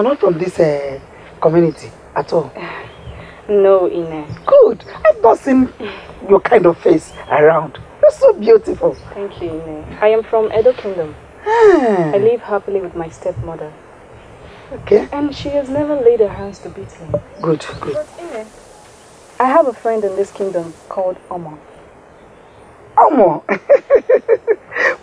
are not from this uh, community at all? No, Ine. Good. I've not seen your kind of face around. You're so beautiful. Thank you, Ine. I am from Edo Kingdom. I live happily with my stepmother. Okay. And she has never laid her hands to beat me. Good, good. But Ine, I have a friend in this kingdom called Omo. Omo,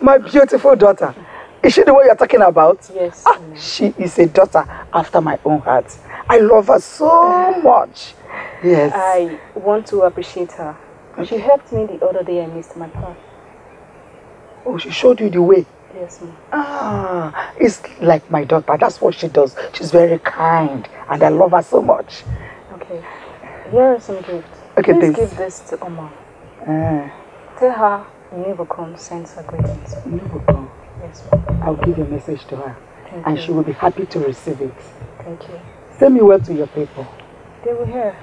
my beautiful daughter. Is she the one you're talking about? Yes. Ah, she is a daughter after my own heart. I love her so much. Yes. I want to appreciate her. She helped me the other day I missed my path. Oh, she showed you the way. Yes, ma'am. Ah, it's like my daughter. That's what she does. She's very kind and I love her so much. Okay. Here are some gifts. Okay, Please give this to Oma. Ah, Tell her Nibukom sends her greetings. Nibukom. Yes, ma'am. I'll give a message to her Thank and you. she will be happy to receive it. Thank you. Send me word to your people. They will hear.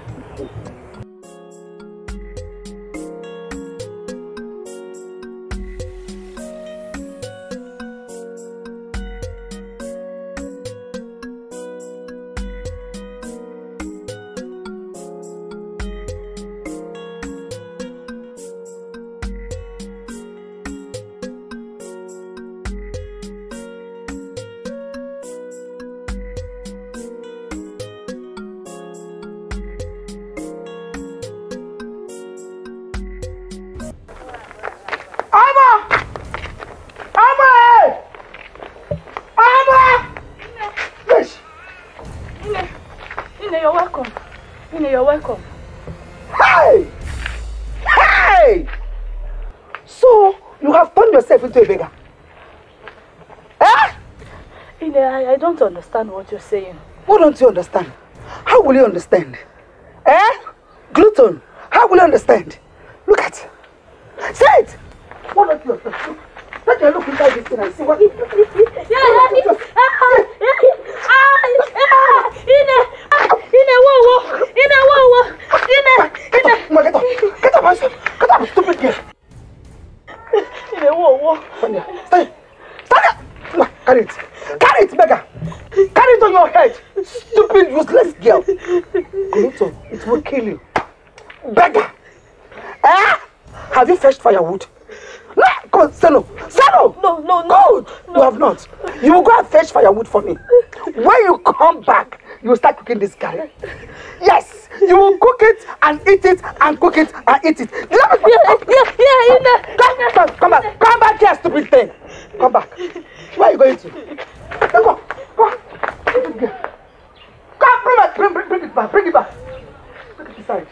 Understand what you're saying. What don't you understand? How will you understand? Eh? Gluten, how will you understand? Look at Say it! What don't you understand? Let me look inside this thing and see what it Get up! Get up, I said! Get up, stupid girl! Stand there! Stand Stand there! Come on, carry it! Carry it, beggar! Your head! Stupid, useless girl! Gluten, it will kill you. Beggar! Eh? Have you fetched firewood? No, come on, say no. No. No, no, no. You have not. You will go and fetch firewood for me. When you come back, you will start cooking this curry. Yes, you will cook it and eat it and cook it and eat it. Yeah, yeah, yeah, yeah. Come, come, come back. Come back here, stupid thing. Come back. Where are you going to? Come on. Come, bring it, bring, bring, bring it back, bring it back. Put it beside.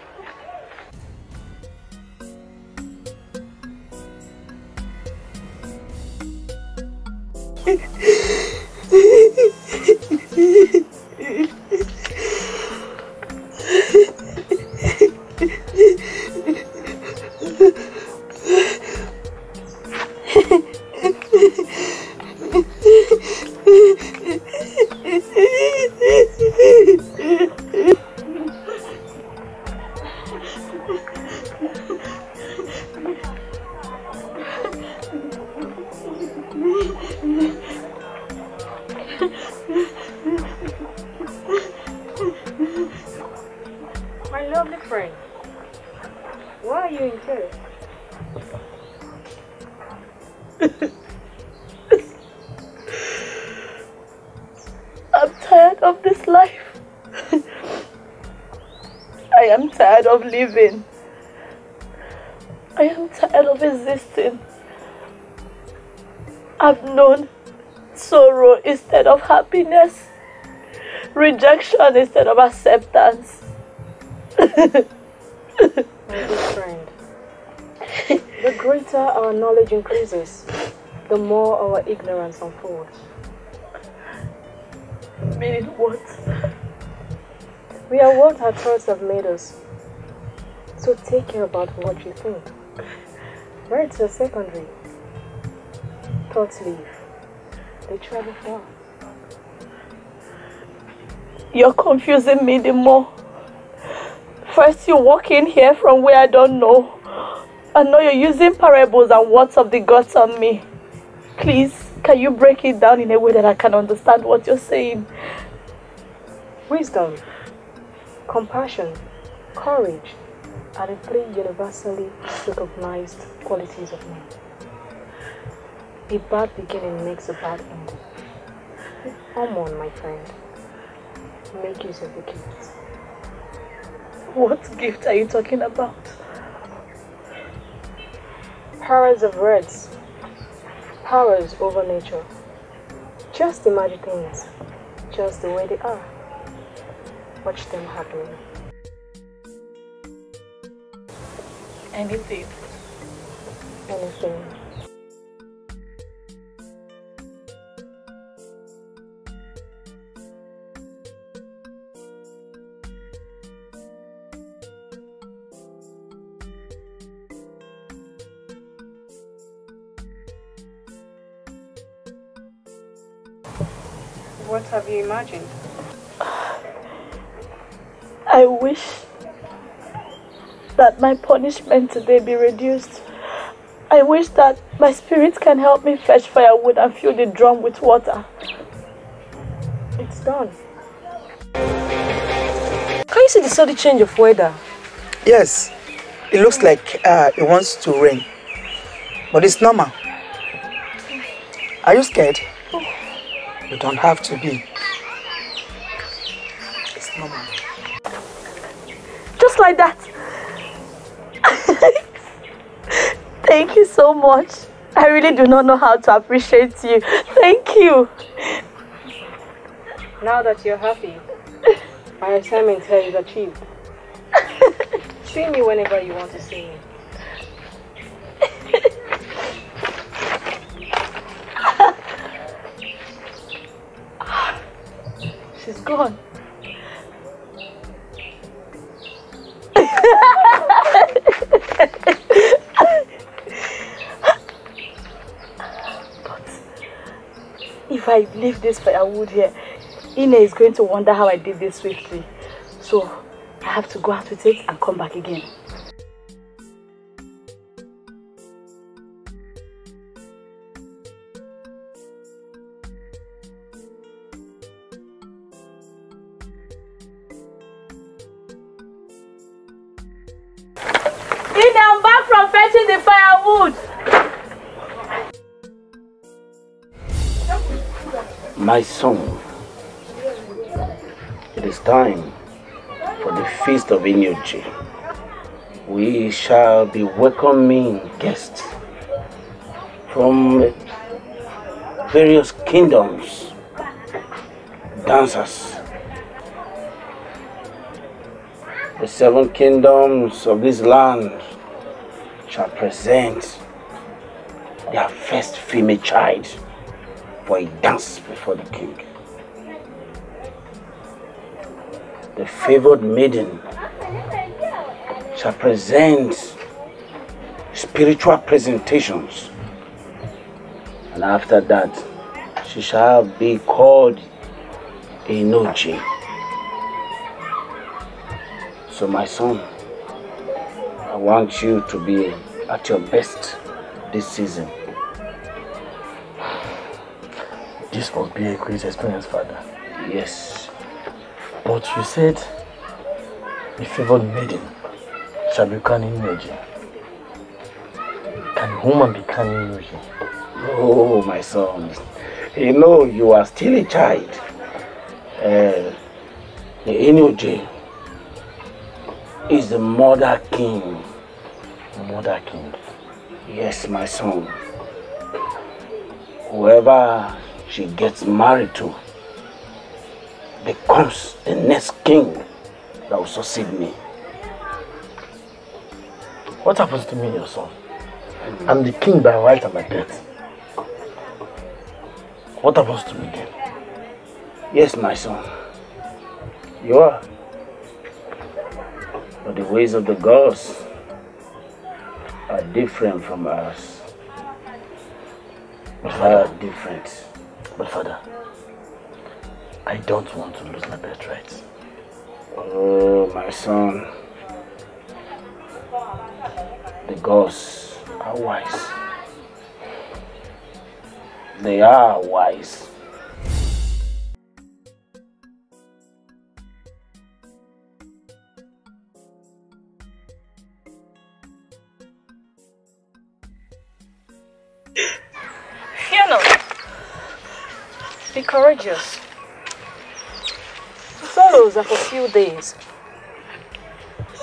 My lovely friend, why are you in tears? of this life. I am tired of living. I am tired of existing. I've known sorrow instead of happiness, rejection instead of acceptance. My good friend, the greater our knowledge increases, the more our ignorance unfolds. Meaning what? We are what our thoughts have made us. So take care about what you think. Words are secondary. Thoughts leave. They travel far. You're confusing me the more. First, you walk in here from where I don't know. I know you're using parables and words of the gods on me. Please, can you break it down in a way that I can understand what you're saying? Wisdom, compassion, courage are the three universally recognized qualities of man. A bad beginning makes a bad end. Come on, my friend. Make use of the gift. What gift are you talking about? Powers of words. Powers over nature. Just imagine things just the way they are. Watch them happen. Anything. Anything. What have you imagined? I wish that my punishment today be reduced. I wish that my spirit can help me fetch firewood and fill the drum with water. It's done. Can you see the sudden change of weather? Yes, it looks like uh, it wants to rain, but it's normal. Are you scared? You don't have to be. It's normal. Just like that. Thank you so much. I really do not know how to appreciate you. Thank you. Now that you're happy, my assignment here is achieved. see me whenever you want to see me. She's but if I leave this firewood here, Ine is going to wonder how I did this swiftly. So I have to go out with it and come back again. My son, it is time for the feast of Inyuchi. We shall be welcoming guests from various kingdoms, dancers. The seven kingdoms of this land shall present their first female child for a dance before the king. The favored maiden shall present spiritual presentations, and after that, she shall be called a Noji. So, my son, I want you to be at your best this season. This must be a great experience, Father. Yes. But you said a favored maiden shall be Kani Noji. Can a woman be Kani Noji? Oh, my son. You know, you are still a child. Uh, the Inuji is the mother king. Mother king? Yes, my son. Whoever she gets married to becomes the next king that will succeed me. What happens to me, your son? I'm the king by right and by death. What happens to me then? Yes, my son. You are. But the ways of the gods are different from ours. But Are different. But father, I don't want to lose my birthright. Oh, my son. The gods are wise. They are wise. Be courageous. Sorrows are for few days.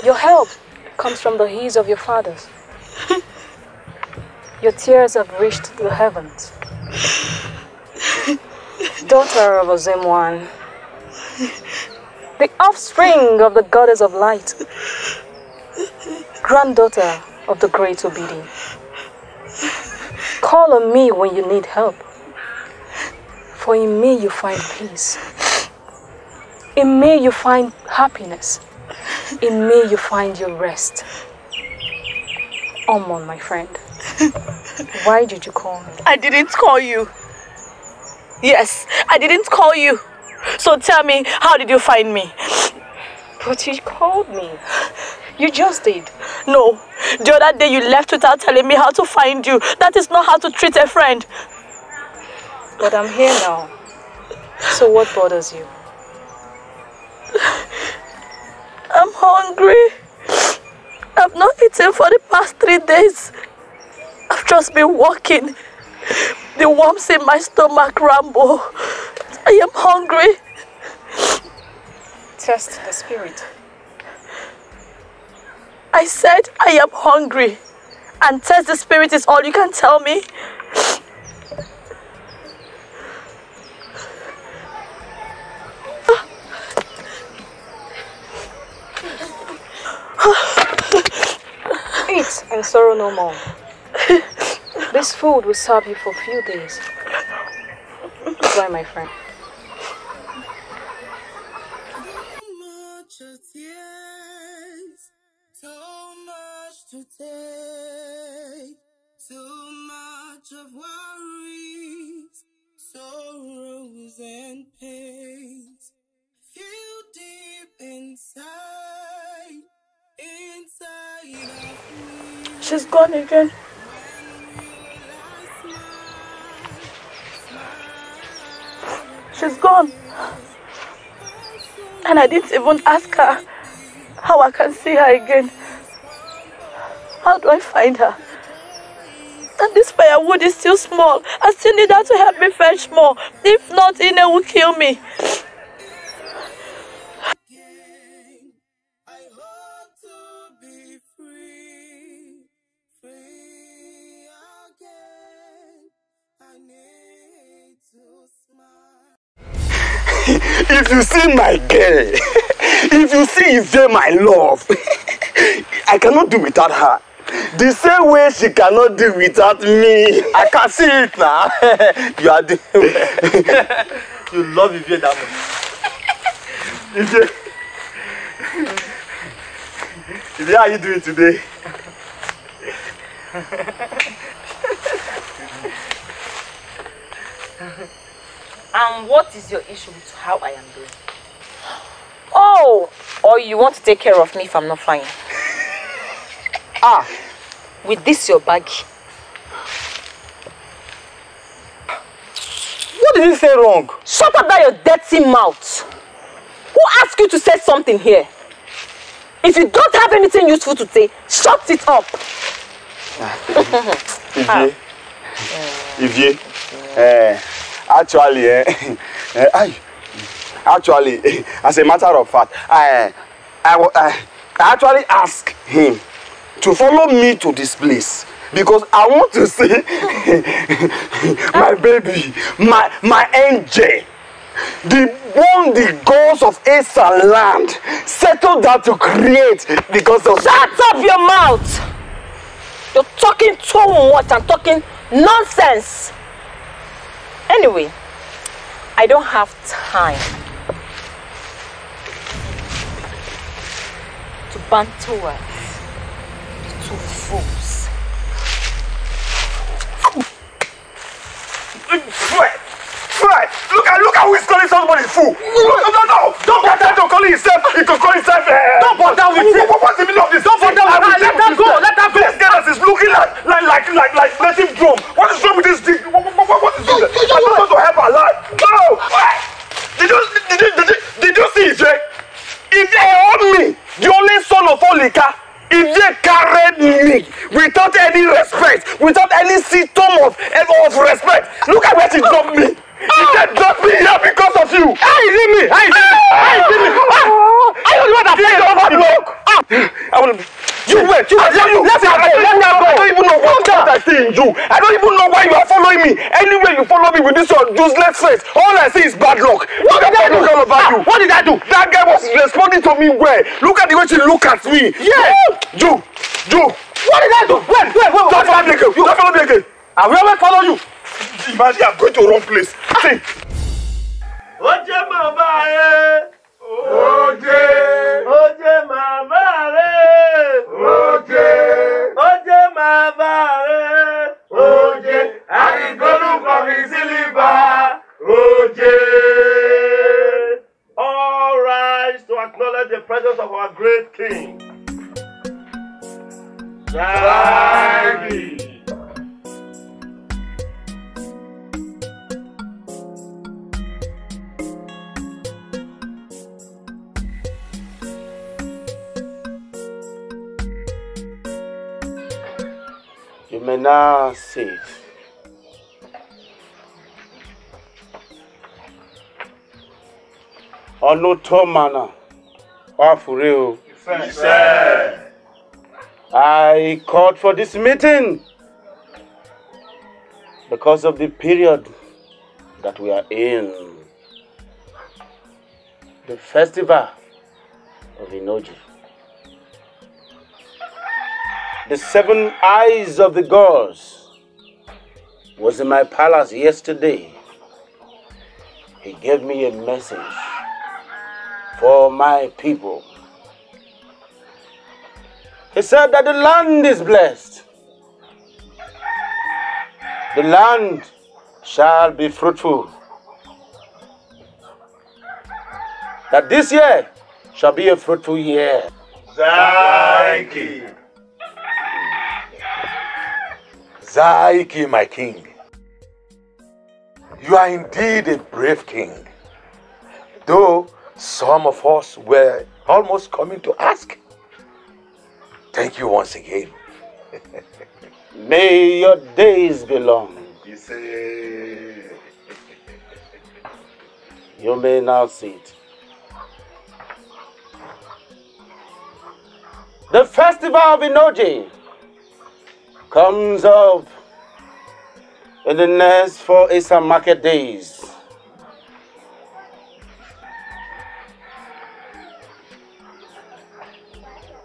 Your help comes from the hills of your fathers. Your tears have reached the heavens. Daughter of Ozemwan, the offspring of the goddess of light, granddaughter of the great Obidi. Call on me when you need help, for in me you find peace. In me you find happiness. In me you find your rest. Omon, my friend, why did you call me? I didn't call you. Yes, I didn't call you. So tell me, how did you find me? But you called me. You just did. No, the other day you left without telling me how to find you. That is not how to treat a friend. But I'm here now. So what bothers you? I'm hungry. I've not eaten for the past three days. I've just been walking. The worms in my stomach ramble. I am hungry. Test the spirit. I said I am hungry. And test the spirit is all you can tell me. Eat and sorrow no more. This food will serve you for a few days. Try, my friend. much of tears, so much to take, so much of worries, sorrows and pains. Feel deep inside, inside of me. She's gone again. She's gone. And I didn't even ask her how I can see her again. How do I find her? And this firewood is still small. I still need her to help me fetch more. If not, Ine will kill me. If you see my girl, if you see Ife, my love, I cannot do without her. The same way she cannot do without me. I can see it now. you are the. you love Ife that much. Ife. Ife, how you doing today? And what is your issue with how I am doing? Oh, or you want to take care of me if I'm not fine? Ah, with this your bag. What did you say wrong? Shut up that your dirty mouth. Who asked you to say something here? If you don't have anything useful to say, shut it up. Ife, Ivie, uh, actually, uh, I, actually, as a matter of fact, I, I, I actually asked him to follow me to this place because I want to see my baby, my my angel, the one the gods of Asa land settled down to create because of. Shut up your mouth! You're talking too much and talking nonsense. Anyway, I don't have time to banter with two fools. Fred! Fred! Look at look at who is calling somebody fool! No, no, no! Don't bother to call himself. He can call himself. Uh, don't bother with it. What, what's the meaning of this? Don't bother with it. Let her go. Let her go. This girl is looking like like like like like native drum. What is wrong with this thing? What, what, what, what is wrong? I don't want to help her life. No. Did you did you did you, did you see it? If they own me, the only son of Olika, if they carried me without any respect, without any symptom of, of respect, look at where she dropped me. She can drop me here because of you. Hey, leave me. Hey, leave me. Hey, leave me. I don't want to play overlook. I will. You wait. You wait. You let her go. Let her go. I don't even know what, I see in you. I don't even know why you are following me. Anyway, you follow me with this your useless face. All I see is bad luck. What did I do? All about you. What did I do? That guy was responding to me well. Look at the way she look at me. Yeah. You. You. What did I do? Wait, wait, wait. Don't follow me again. Don't follow me again. I will always follow you. Imagine I'm going to wrong place. See. Oje mama re. Ọ̀nà tó mànà wá fúre o. I called for this meeting because of the period that we are in. The festival of Inoji. The seven eyes of the gods was in my palace yesterday. He gave me a message for my people. He said that the land is blessed. The land shall be fruitful. That this year shall be a fruitful year. Zaiki. Zaiki, my king. You are indeed a brave king. Though some of us were almost coming to ask. Thank you once again. May your days be long. You may now sit. The festival of Inoji comes up in the next four Easter market days.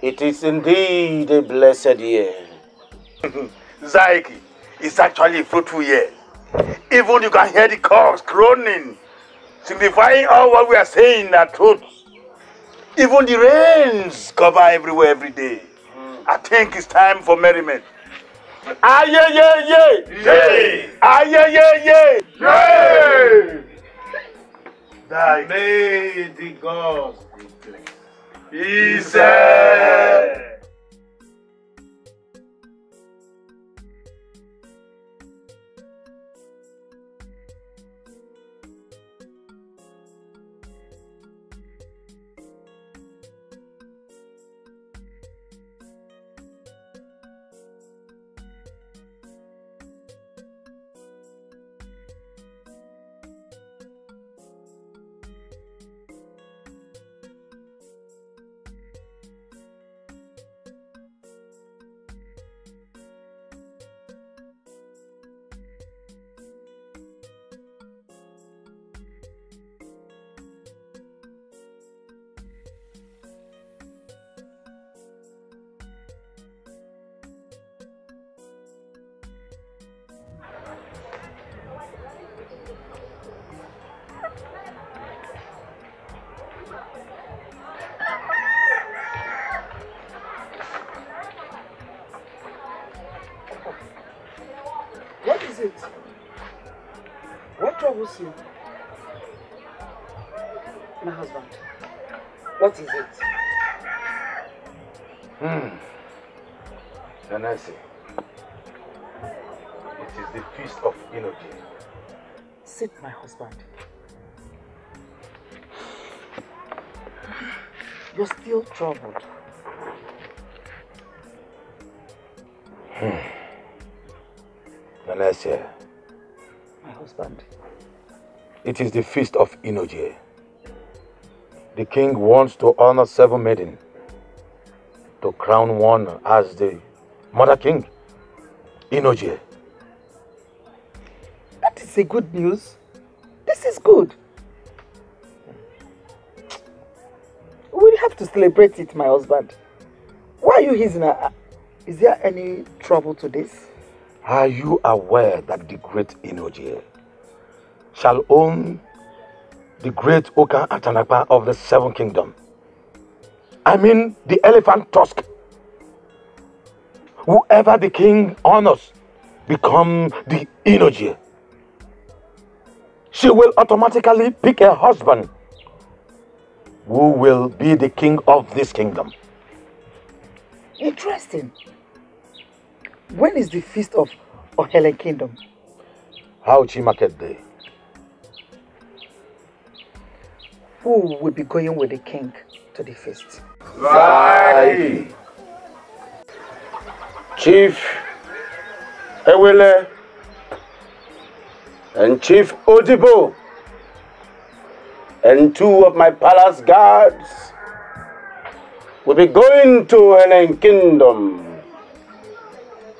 It is indeed a blessed year. Zaiki, it's actually a fruitful year. Even you can hear the cocks crowing, signifying all what we are saying are truth. Even the rains cover everywhere every day. Mm. I think it's time for merriment. Aye, yeah, yeah, yeah. Yay. Aye, yeah, yeah. Yay. May the gods be pleased. Isso é... Nancy. My husband. It is the feast of Inoje. The king wants to honor seven maidens to crown one as the mother king, Inoje. That is a good news. This is good. We will have to celebrate it, my husband. Why are you hissing? Uh, Is there any trouble to this? Are you aware that the great Inoje shall own the great Oka Atanapa of the Seven Kingdom? I mean, the elephant tusk. Whoever the king honors become the Inoje. She will automatically pick a husband who will be the king of this kingdom. Interesting. When is the feast of Ohele Kingdom? Hauchi Market Day. Who will be going with the king to the feast? Right. Chief Ewele and Chief Odibo and two of my palace guards will be going to Helen Kingdom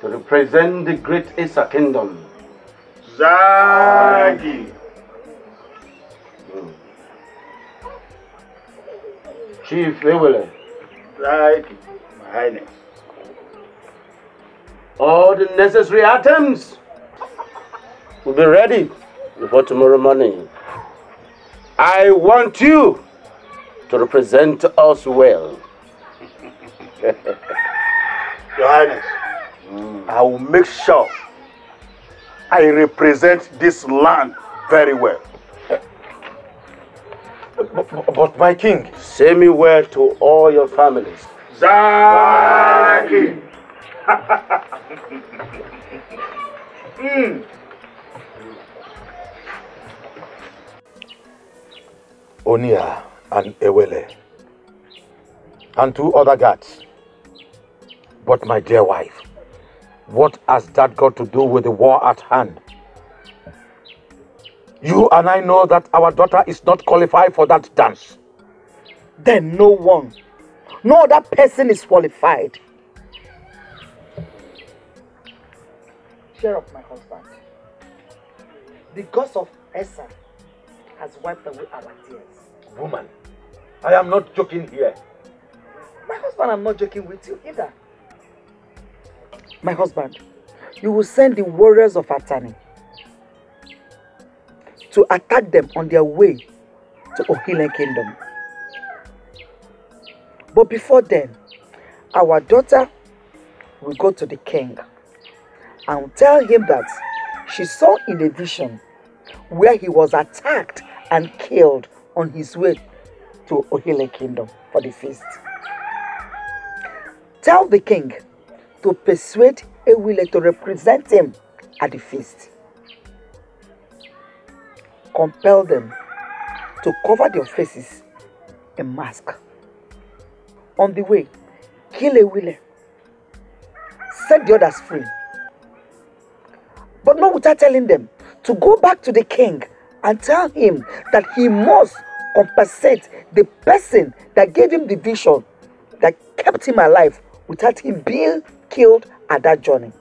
to represent the great Issa Kingdom. Zagi. Hmm. Chief Ewele, Zagi. My Highness. all the necessary items will be ready before tomorrow morning. I want you to represent us well. Your Highness. I will make sure I represent this land very well. But, but my king, Say me well to all your families. Zaki! mm. Onia and Ewele, and two other guards. But my dear wife, what has that got to do with the war at hand? You and I know that our daughter is not qualified for that dance. Then no one, no other person is qualified. Cheer up, my husband. The gods of Esa has wiped away our tears. Woman, I am not joking here. My husband, I'm not joking with you either. My husband, you will send the warriors of Atani to attack them on their way to Ohile Kingdom. But before then, our daughter will go to the king and tell him that she saw in a vision where he was attacked and killed on his way to Ohile Kingdom for the feast. Tell the king to persuade Ewile to represent him at the feast. Compel them to cover their faces in mask. On the way, kill Ewile. Set the others free. But not without telling them to go back to the king and tell him that he must compensate the person that gave him the vision that kept him alive without him being killed at that journey.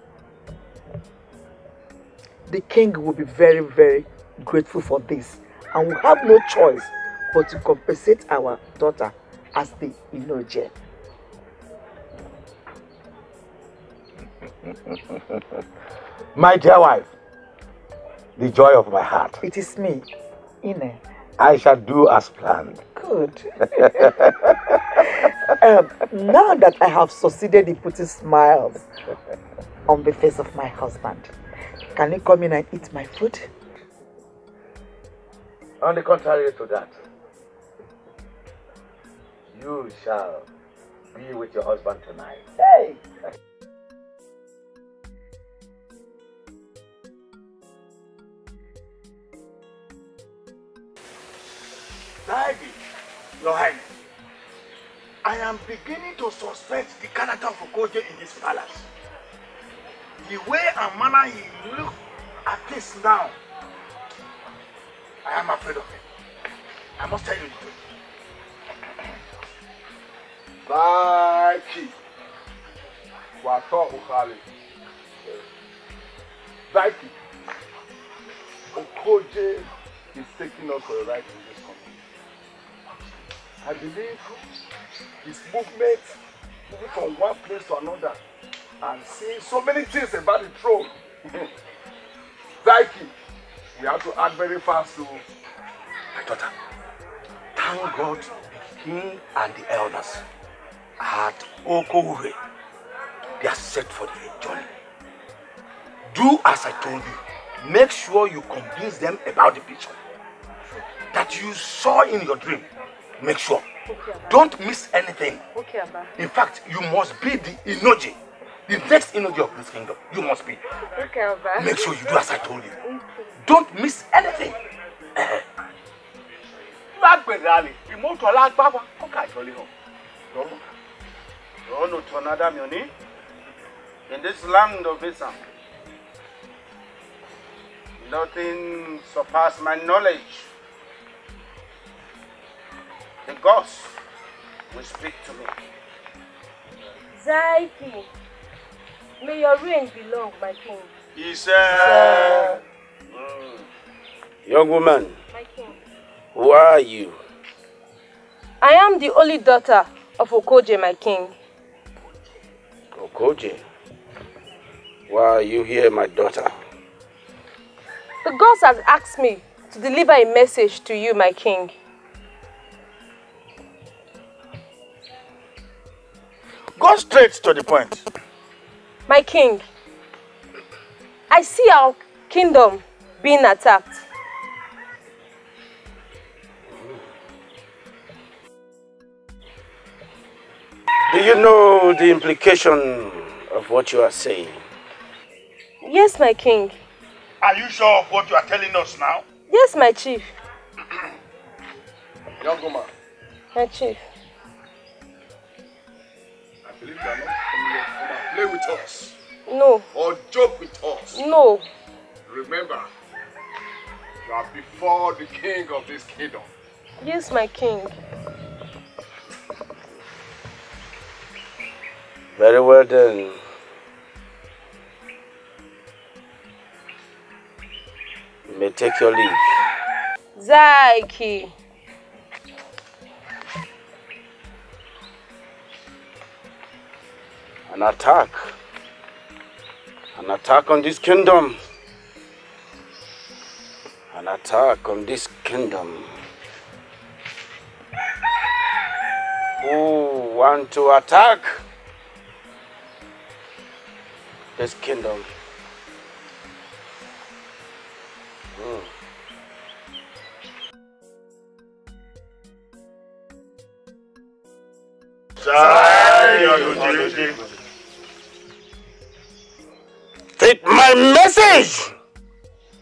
The king will be very, very grateful for this and will have no choice but to compensate our daughter as the Inoje. My dear wife, the joy of my heart, It is me, Ine. I shall do as planned. Good. um, now that I have succeeded in putting smiles on the face of my husband, Can you come in and eat my food? On the contrary to that, you shall be with your husband tonight. Hey! Daddy, Your Highness, I am beginning to suspect the character of Okoje in this palace. The way and manner he look at this now, I am afraid of him. I must tell you the truth. Zaki. Wato Ukali. Zaki. Okoje is taking us for a ride in this country. I believe his movement, moving from one place to another, and seeing so many things about the throne. Zaki, we have to act very fast to My daughter, thank God the king and the elders at Okouhe. They are set for the journey. Do as I told you. Make sure you convince them about the vision that you saw in your dream. Make sure. Don't miss anything. In fact, you must be the Inoji, the next Inoji of this kingdom. You must be. Make sure you do as I told you. Don't miss anything. lágbèdálè ìmọ̀tò alágbáwá ọkà ìjọlẹ̀ hàn lọ́wọ́ lọ́nà tó another mioni in this land of Islam nothing surpass my knowledge the gods will speak to me Zaiki, may your reign be long, my king. he said mm. Young woman, My king. who are you? I am the only daughter of Okoje, my king. Okoje. Why are you here, my daughter? The gods has asked me to deliver a message to you, my king. Go straight to the point. My king, I see our kingdom being attacked. Do you know the implication of what you are saying? Yes, my king. Are you sure of what you are telling us now? Yes, my chief. young woman. My chief. I believe you are not coming here to come and play with us No, or joke with us. no. Remember, you are before the king of this kingdom. Yes, my king. Very well then. You may take your leave. Zaiki. An attack. An attack on this kingdom. An attack on this kingdom. Who want to attack this kingdom? Hmm. Take my message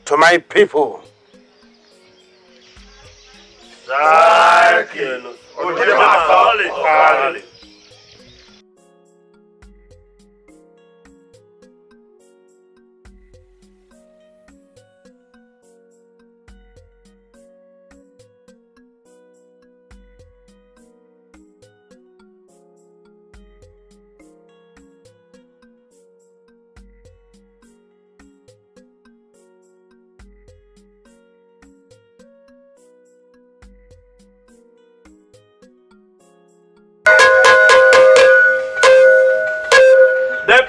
to my people. The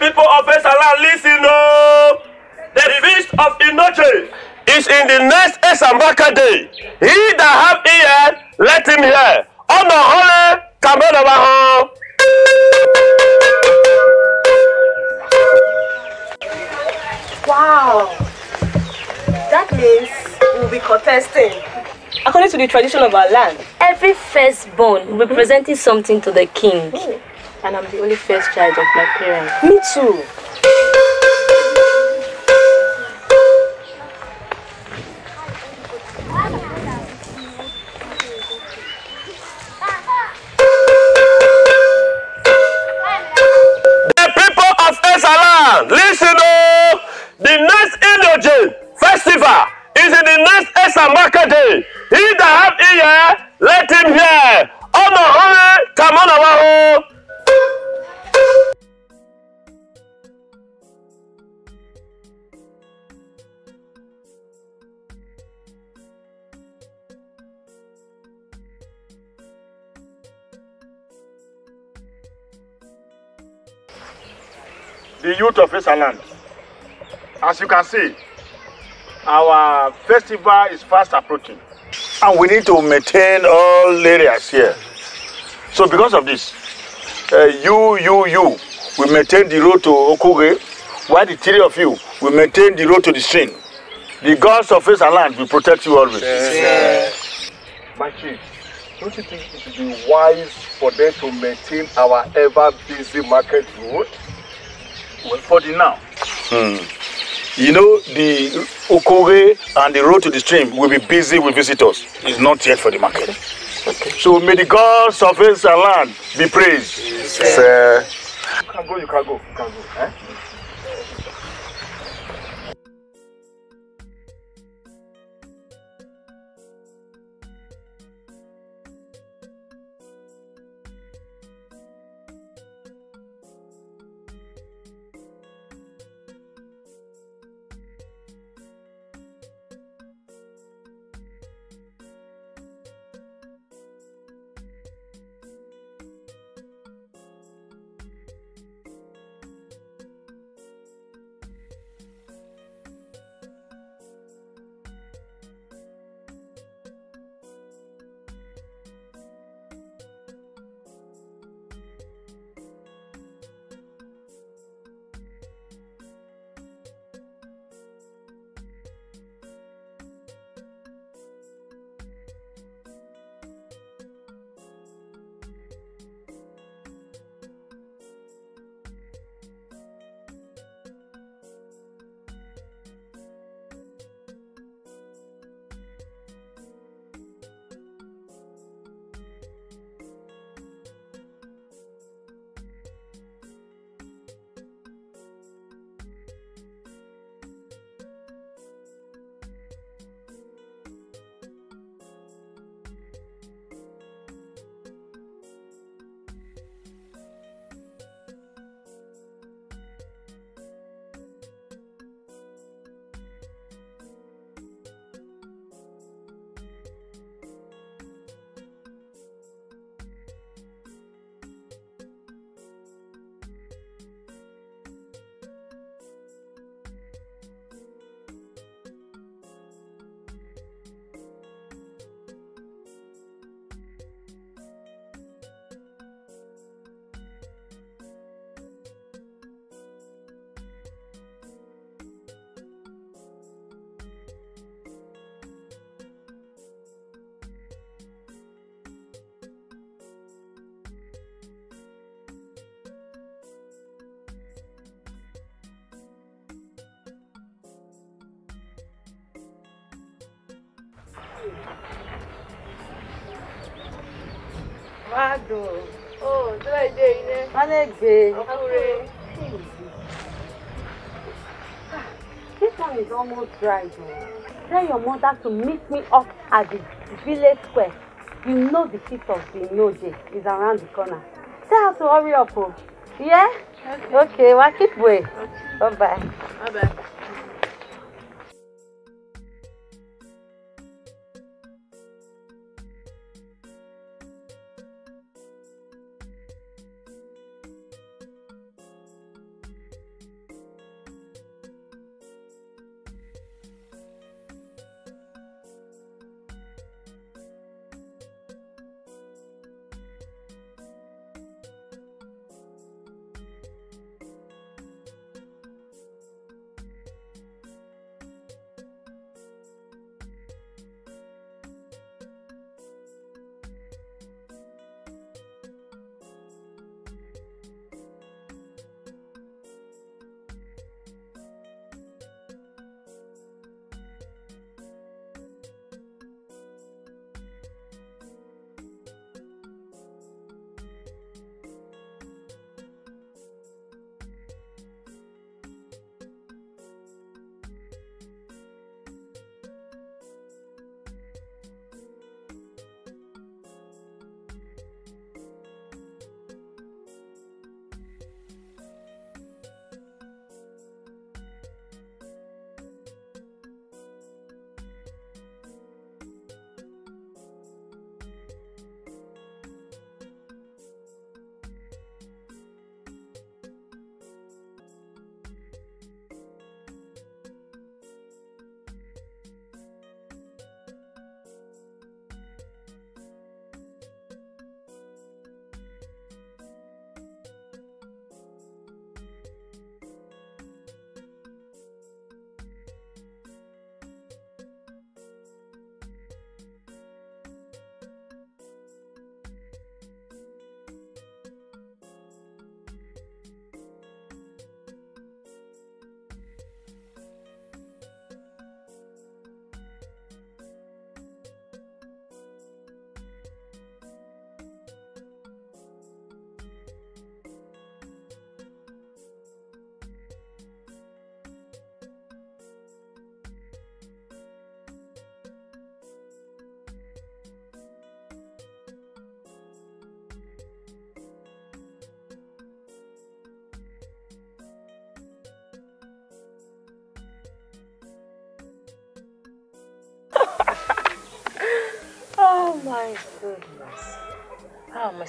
people of Esala, listen, oh! The feast of Inoche is in the next Esambaka day. He that have ear, let him hear. Ọ̀nà ọ̀lẹ́ kàmẹ́rẹ̀ hàn. Wow! That means we'll be contesting. According to the tradition of our land. Every firstborn will be mhm. presenting something to the king. Mm. And I'm the only first child of my parents. Me too. Youth of Esaland. As you can see, our festival is fast approaching. And we need to maintain all areas here. So because of this, uh, you, you, you, we maintain the road to Okuge, while the three of you will maintain the road to the stream. The gods of Esaland will protect you always. My chief, don't you think it would be wise for them to maintain our ever busy market road? Well, for the now. Hmm. You know, the Okore and the road to the stream will be busy with visitors. It's not yet for the market. So may the gods of Esaland be praised. Sir. You can go, you can go, you can go. Eh? Mado. Oh, do I do it? Manegbe. Akure. This one is almost dry though. Tell your mother to meet me up at the village square. You know the feast of the Noje is around the corner. Tell her to hurry up, oh. Yeah? Okay, okay well, keep way. Bye bye. Bye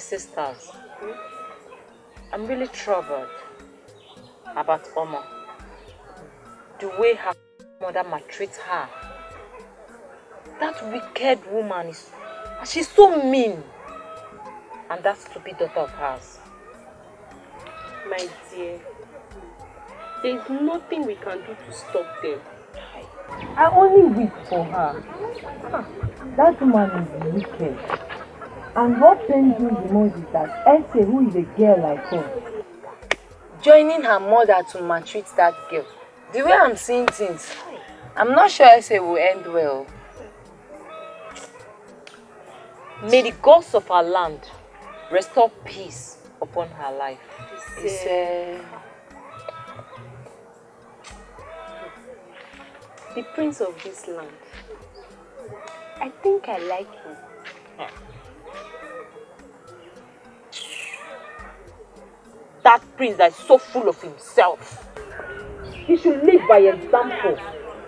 sisters. I'm really troubled about Oma. The way her mother maltreats her. That wicked woman is. She's so mean. And that stupid daughter of hers. My dear, there's nothing we can do to stop them. I only weep for her. That woman is wicked. And what pains me the most is that Esther, who is a girl like her, joining her mother to maltreat that girl. The way I'm seeing things, I'm not sure Ese will end well. May the gods of our land restore peace upon her life. Ise. The prince of this land. I think I like him. That prince that is so full of himself. He should live by example.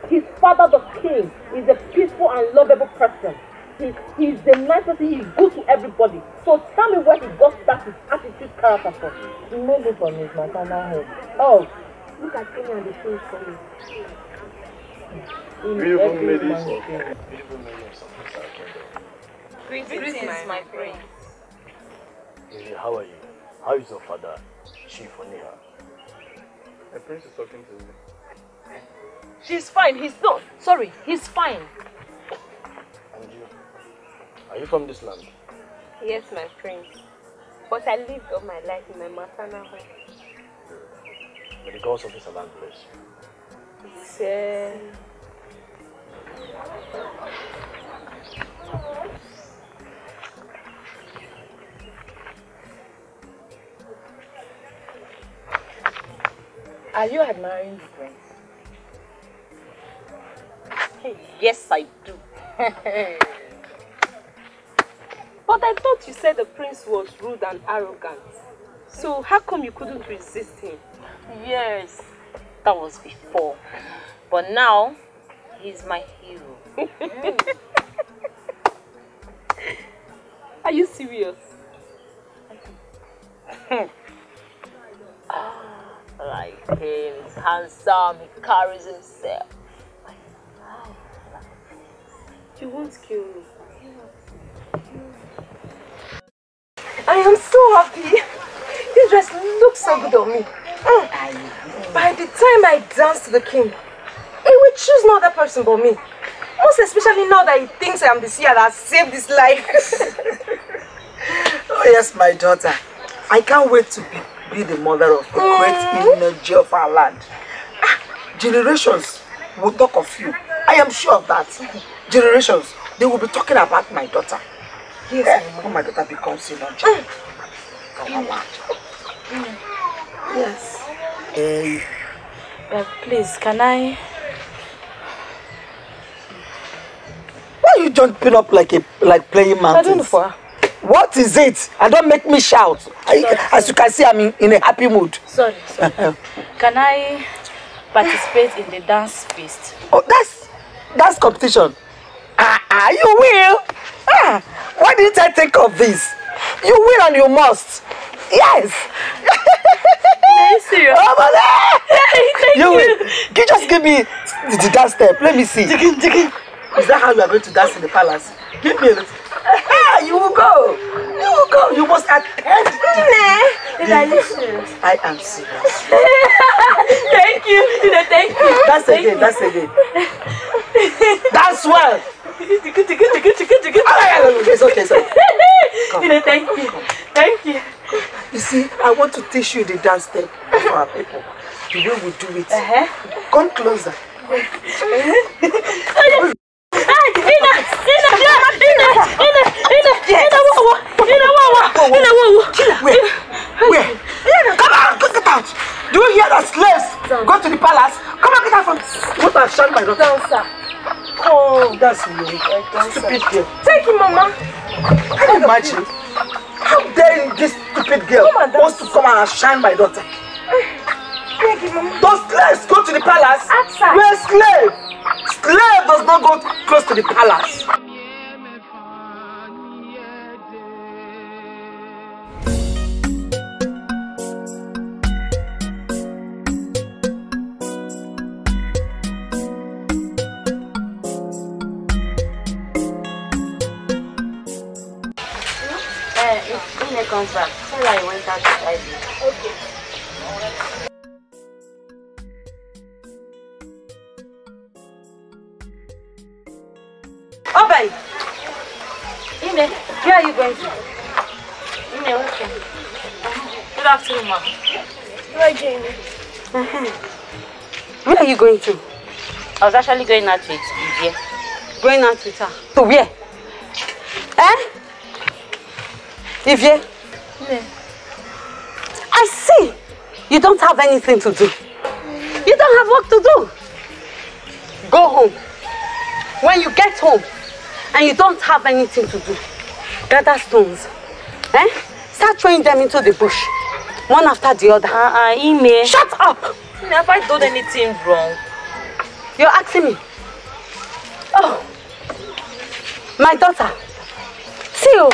His father, the king, is a peaceful and lovable person. He, he's the nice person, he's good to everybody. So tell me where he got that his attitude character from. he made it from his maternal home. Oh, Look at Kenny and the prince coming. in Beautiful every ladies man's beautiful ladies this our. Greetings, my prince. How are you? How is your father, Chief Oniha? The prince is talking to me. She's fine. He's not. Sorry, he's fine. And you? Are you from this land? Yes, my prince. But I lived all my life in my maternal home. May the gods of this land bless you. Ise. Are you admiring the prince? Yes, I do. But I thought you said the prince was rude and arrogant. So how come you couldn't resist him? Yes, that was before. But now, he's my hero. Are you serious? like him, he's handsome, he carries himself. You won't kill me. I am so happy. This dress looks so good on me. Mm. By the time I dance to the king, he will choose no other person but me. Most especially now that he thinks I am the seer that saved his life. Oh yes, my daughter. I can't wait to be, be the mother of the great energy of our land. Ah, generations will talk of you. I am sure of that. Generations, they will be talking about my daughter. Yes, eh, when my daughter becomes energy. of our land. yes. Eh, Uh, please, can I? why you jumping up like a like playing mountains? I don't know for What is it? I don't make me shout. I, as you can see, I'm in, in a happy mood. Sorry, sorry. Can I participate in the dance feast? Oh, that's that's competition. Ah, ah, you will. Ah, why didn't I think of this? You will and you must. Yes. Serious? Oh, ah! Thank you. you. will. Can you just give me the, the dance step? Let me see. Is that how you are going to dance in the palace? Give me a. Ah, you will go. You will go. You must attend. Nah, are you serious? I am serious. thank you. Tina, Thank you. That's Thank again. you. That's again. That's well. It's okay. It's okay. Come. Thank you. Thank you. You see, I want to teach you the dance step for our people. The way we do it. Uh-huh. Come closer. shut my door. Down, sir. Oh, that's me. Stupid girl. Take him, Mama. Can you imagine? How dare this stupid girl wants to come and shine my daughter? slave even Those slaves go to the palace. Outside. Where slave? Slave does not go close to the palace. Back. Tell I went out to Obey! Ine, where are you going to? Ine, welcome. Good afternoon, ma. Where Jamie? Where are you going to? I was actually going out with Ivy. Going out with her? To where? Eh? Ivy? Yeah. I see. You don't have anything to do. You don't have work to do. Go home. When you get home and you don't have anything to do, gather stones. Eh? Start throwing them into the bush. One after the other. Uh-uh, Ime. Shut up! Ime, have I done anything wrong? You're asking me. Oh, my daughter. See you.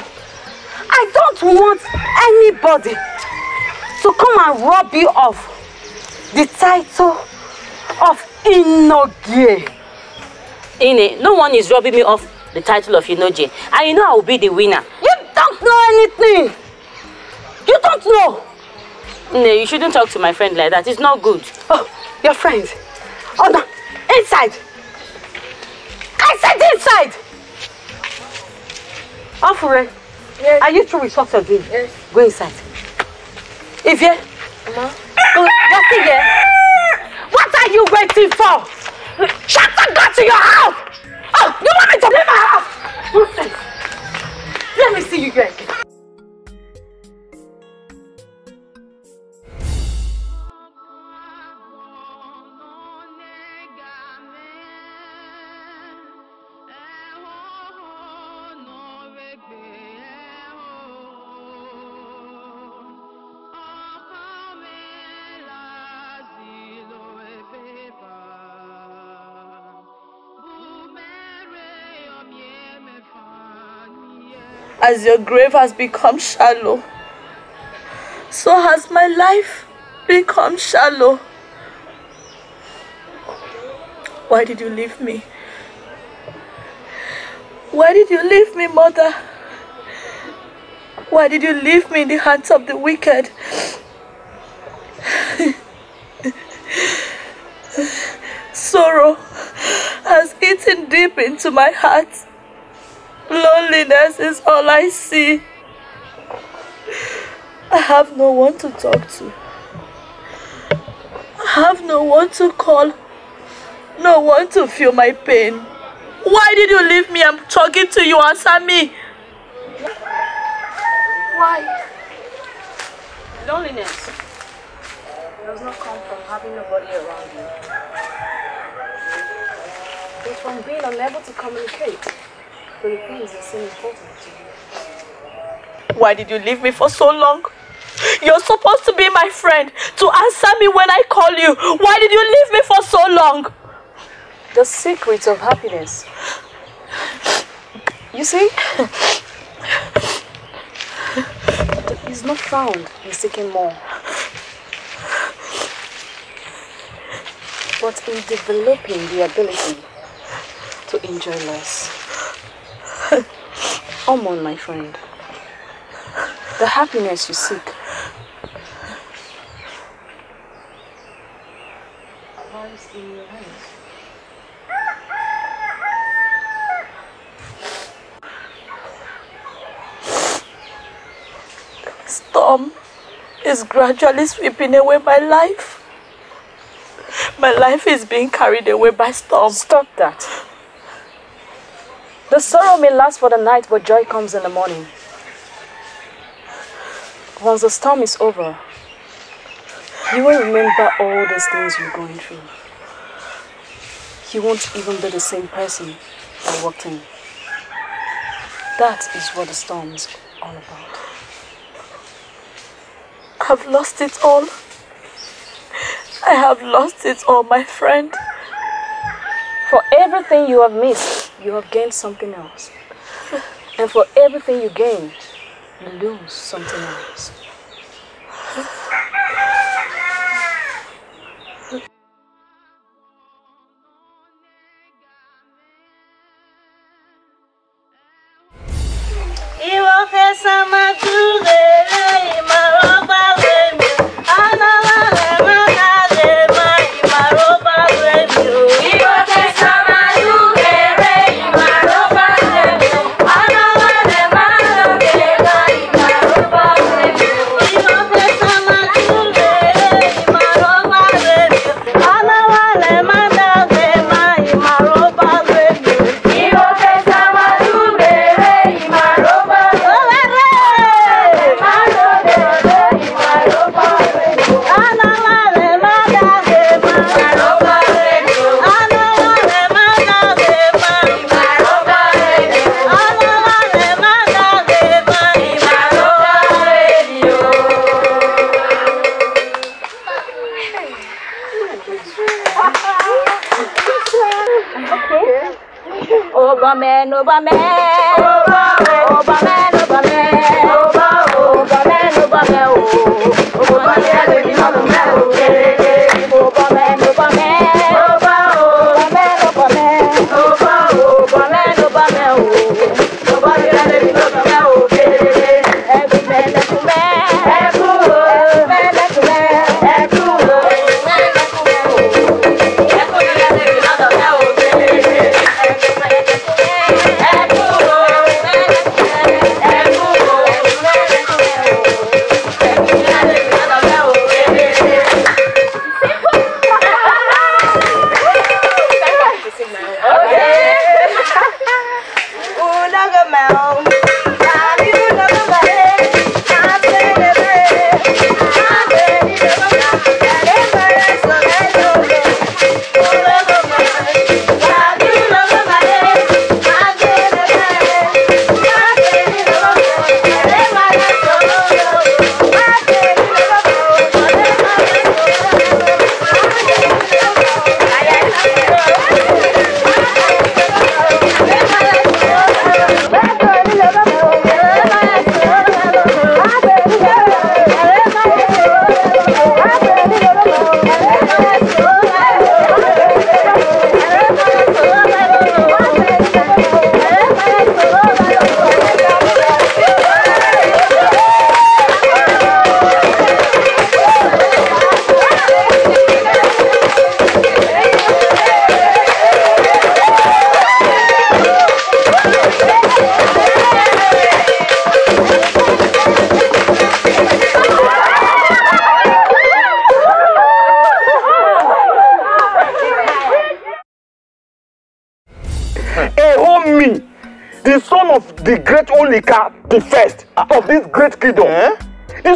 I don't want anybody to come and rob you of the title of Inogie. Ine, no one is robbing me of the title of Inoje. And you know I will be the winner. You don't know anything. You don't know. Ine, you shouldn't talk to my friend like that. It's not good. Oh, your friend. Oh, no. Inside. I said inside. Afure, yes. are you through with what you're doing? Yes. Go inside. If you... Ma? Oh, you're still here? What are you waiting for? Shut up! Go to your house! Oh, you want me to leave my house? Let me see you here As your grave has become shallow, so has my life become shallow. Why did you leave me? Why did you leave me, mother? Why did you leave me in the hands of the wicked? Sorrow has eaten deep into my heart. Loneliness is all I see. I have no one to talk to. I have no one to call. No one to feel my pain. Why did you leave me? I'm talking to you. Answer me. Why? Loneliness does not come from having nobody around you. It's from being unable to communicate with the things that seem important to you. Why did you leave me for so long? You're supposed to be my friend, to answer me when I call you. Why did you leave me for so long? The secret of happiness. You see, is not found in seeking more, but in developing the ability to enjoy less. Come on, my friend. The happiness you seek. Storm is gradually sweeping away my life. My life is being carried away by storm. Stop that. The sorrow may last for the night, but joy comes in the morning. Once the storm is over, you will remember all these things you're going through. You won't even be the same person that walked in. That is what the storm is all about. I've lost it all. I have lost it all, my friend. For everything you have missed, you have gained something else. And for everything you gain, you lose something else.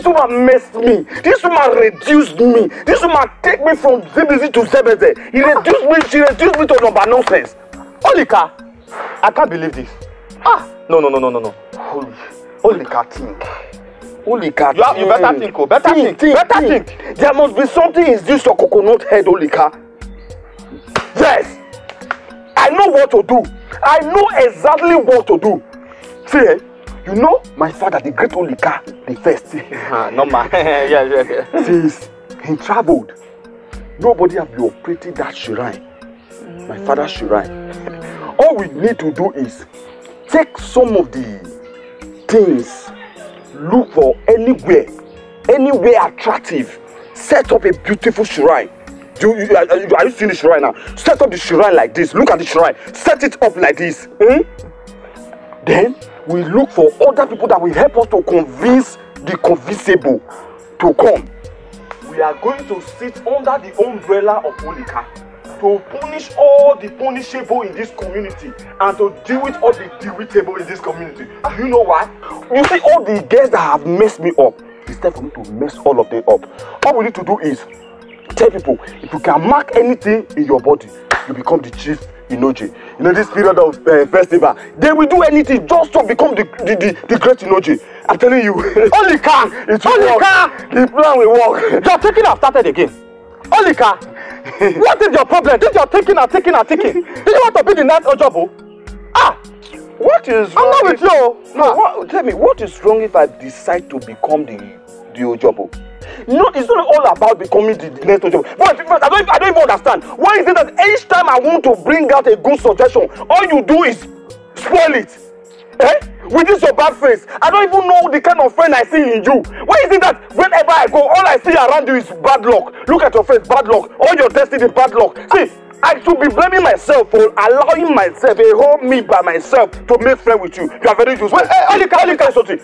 Woman messed me. This woman reduced me. This woman take me from ZBZ to ZBZ. He reduced me. She reduced me to number nonsense. Olika, I can't believe this. Ah, no, no, no, no, no, no. Holy, Olika, think. Olika, You, have, you better think, oh, better think, better think. There must be something in this your coconut head, Olika. Yes. I know what to do. I know exactly what to do. See, eh, you know my father, the great Olika, the first. Ah, no man. yes, yes, yes. Since he traveled, nobody have been operating that shrine. My father's shrine. All we need to do is take some of the things, look for anywhere, anywhere attractive, set up a beautiful shrine. Do you, are, are you- are you seeing the shrine now? Set up the shrine like this. Look at the shrine. Set it up like this. hmm? Then we look for other people that will help us to convince the convincible to come. We are going to sit under the umbrella of Olika to punish all the punishable in this community and to deal with all the dewittable in this community. Do you know why? You see, all the girls that have messed me up, it's time for me to mess all of them up. All we need to do is tell people if you can mark anything in your body, you become the chief Inoje. You know, this period of uh, festival, they will do anything just to become the, the, the, the great Inoje. I'm telling you. Can! It will work. can! The plan will work. Your thinking have started again. Olika, what is your problem? This your thinking and thinking and thinking. Do you want to be the next Ojobo? Ah! What is I'm not with you. No, what, tell me, what is wrong if I decide to become the the Ojobo? No, it's not all about becoming the, next Ojobo. But, I, don't, I don't even understand. Why is it that each time I want to bring out a good suggestion, all you do is spoil it? Eh? With this your bad face, I don't even know the kind of friend I see in you. Why is it that whenever I go, all I see around you is bad luck? Look at your face, bad luck. All your destiny is bad luck. See, I should be blaming myself for allowing myself, a whole me by myself, to make friends with you. You are very useless. Wait, hey, Olika, Olika, something.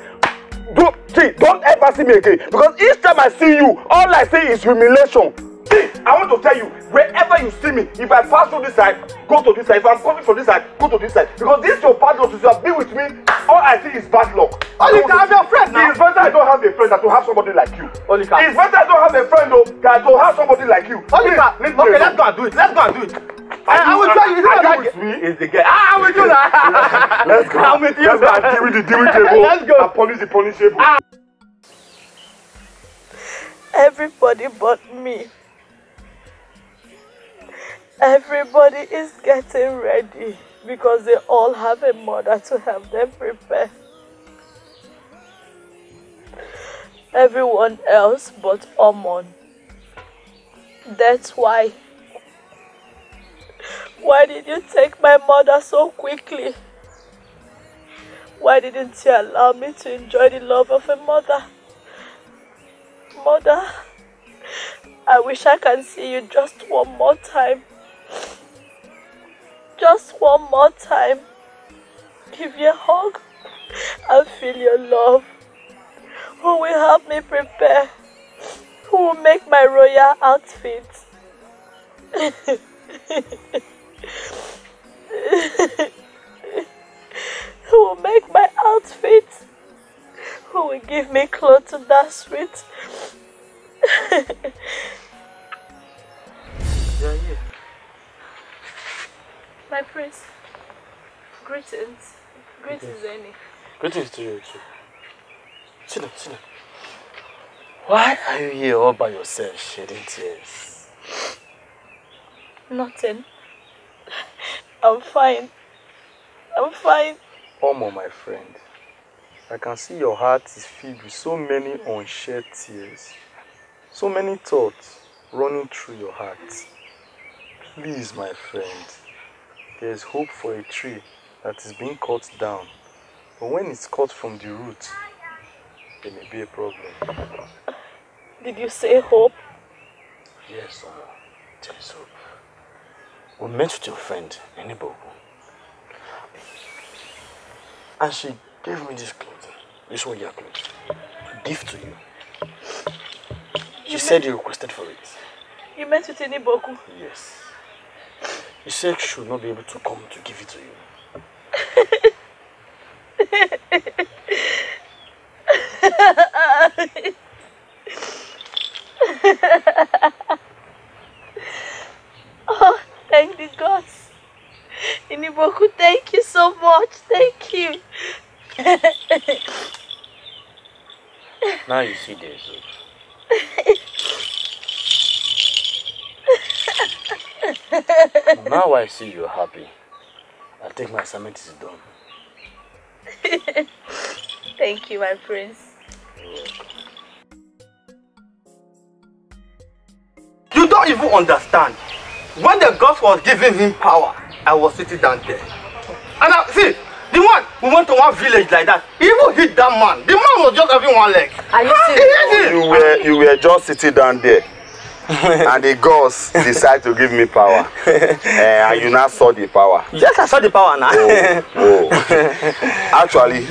Do, see, don't ever see me again. Because each time I see you, all I see is humiliation. See, I want to tell you, wherever you see me, if I pass through this side, go to this side. If I'm coming from this side, go to this side. Because this your bad luck. If you have been with me, all I see is bad luck. Olika, I'm your friend now. It's better I don't have a friend than to have somebody like you. Olika. It's better I don't have a friend though than to have somebody like you. Olika, Please, okay, let's go and do it. Let's go and do it. Are I, I will tell you. Is it not that with me? Is the girl? Ah, I'm with you now. Let's go. I'm with you. Let's go and deal with the deal with the Let's go. And punish the punishable. Everybody but me. Everybody is getting ready because they all have a mother to help them prepare. Everyone else but Omon. That's why. Why did you take my mother so quickly? Why didn't you allow me to enjoy the love of a mother? Mother, I wish I can see you just one more time. Just one more time. Give you a hug and feel your love. Who will help me prepare? Who will make my royal outfit? Who will make my outfit? Who will give me clothes to that sweet? Yeah, yeah. My prince, greetings. Greetings, Annie. Greetings to you too. Sit down, sit down. Why are you here all by yourself shedding tears? Nothing. I'm fine. I'm fine. Omo, my friend, I can see your heart is filled with so many hmm. unshed tears, so many thoughts running through your heart. Please, my friend, there is hope for a tree that is being cut down, but when it's cut from the root, there may be a problem. Did you say hope? Yes, there is hope. We met with your friend, Enibogu, and she gave me this clothing, this one your clothes, to give to you. She You said you requested for it. You met with Iniboku. Yes. You said she should not be able to come to give it to you. oh, thank the gods. Iniboku, thank you so much. Thank you. Now you see hope. now I see you're happy. I think my assignment is done. thank you, my prince. You don't even understand. When the gods was giving him power, I was sitting down there. And I, see, the one we went to one village like that, he even hit that man. The man was just having one leg. Are you him. You were you were just sitting down there. and the gods decide to give me power. Eh, and you now saw the power. Yes, I saw the power now. Oh, oh. Actually,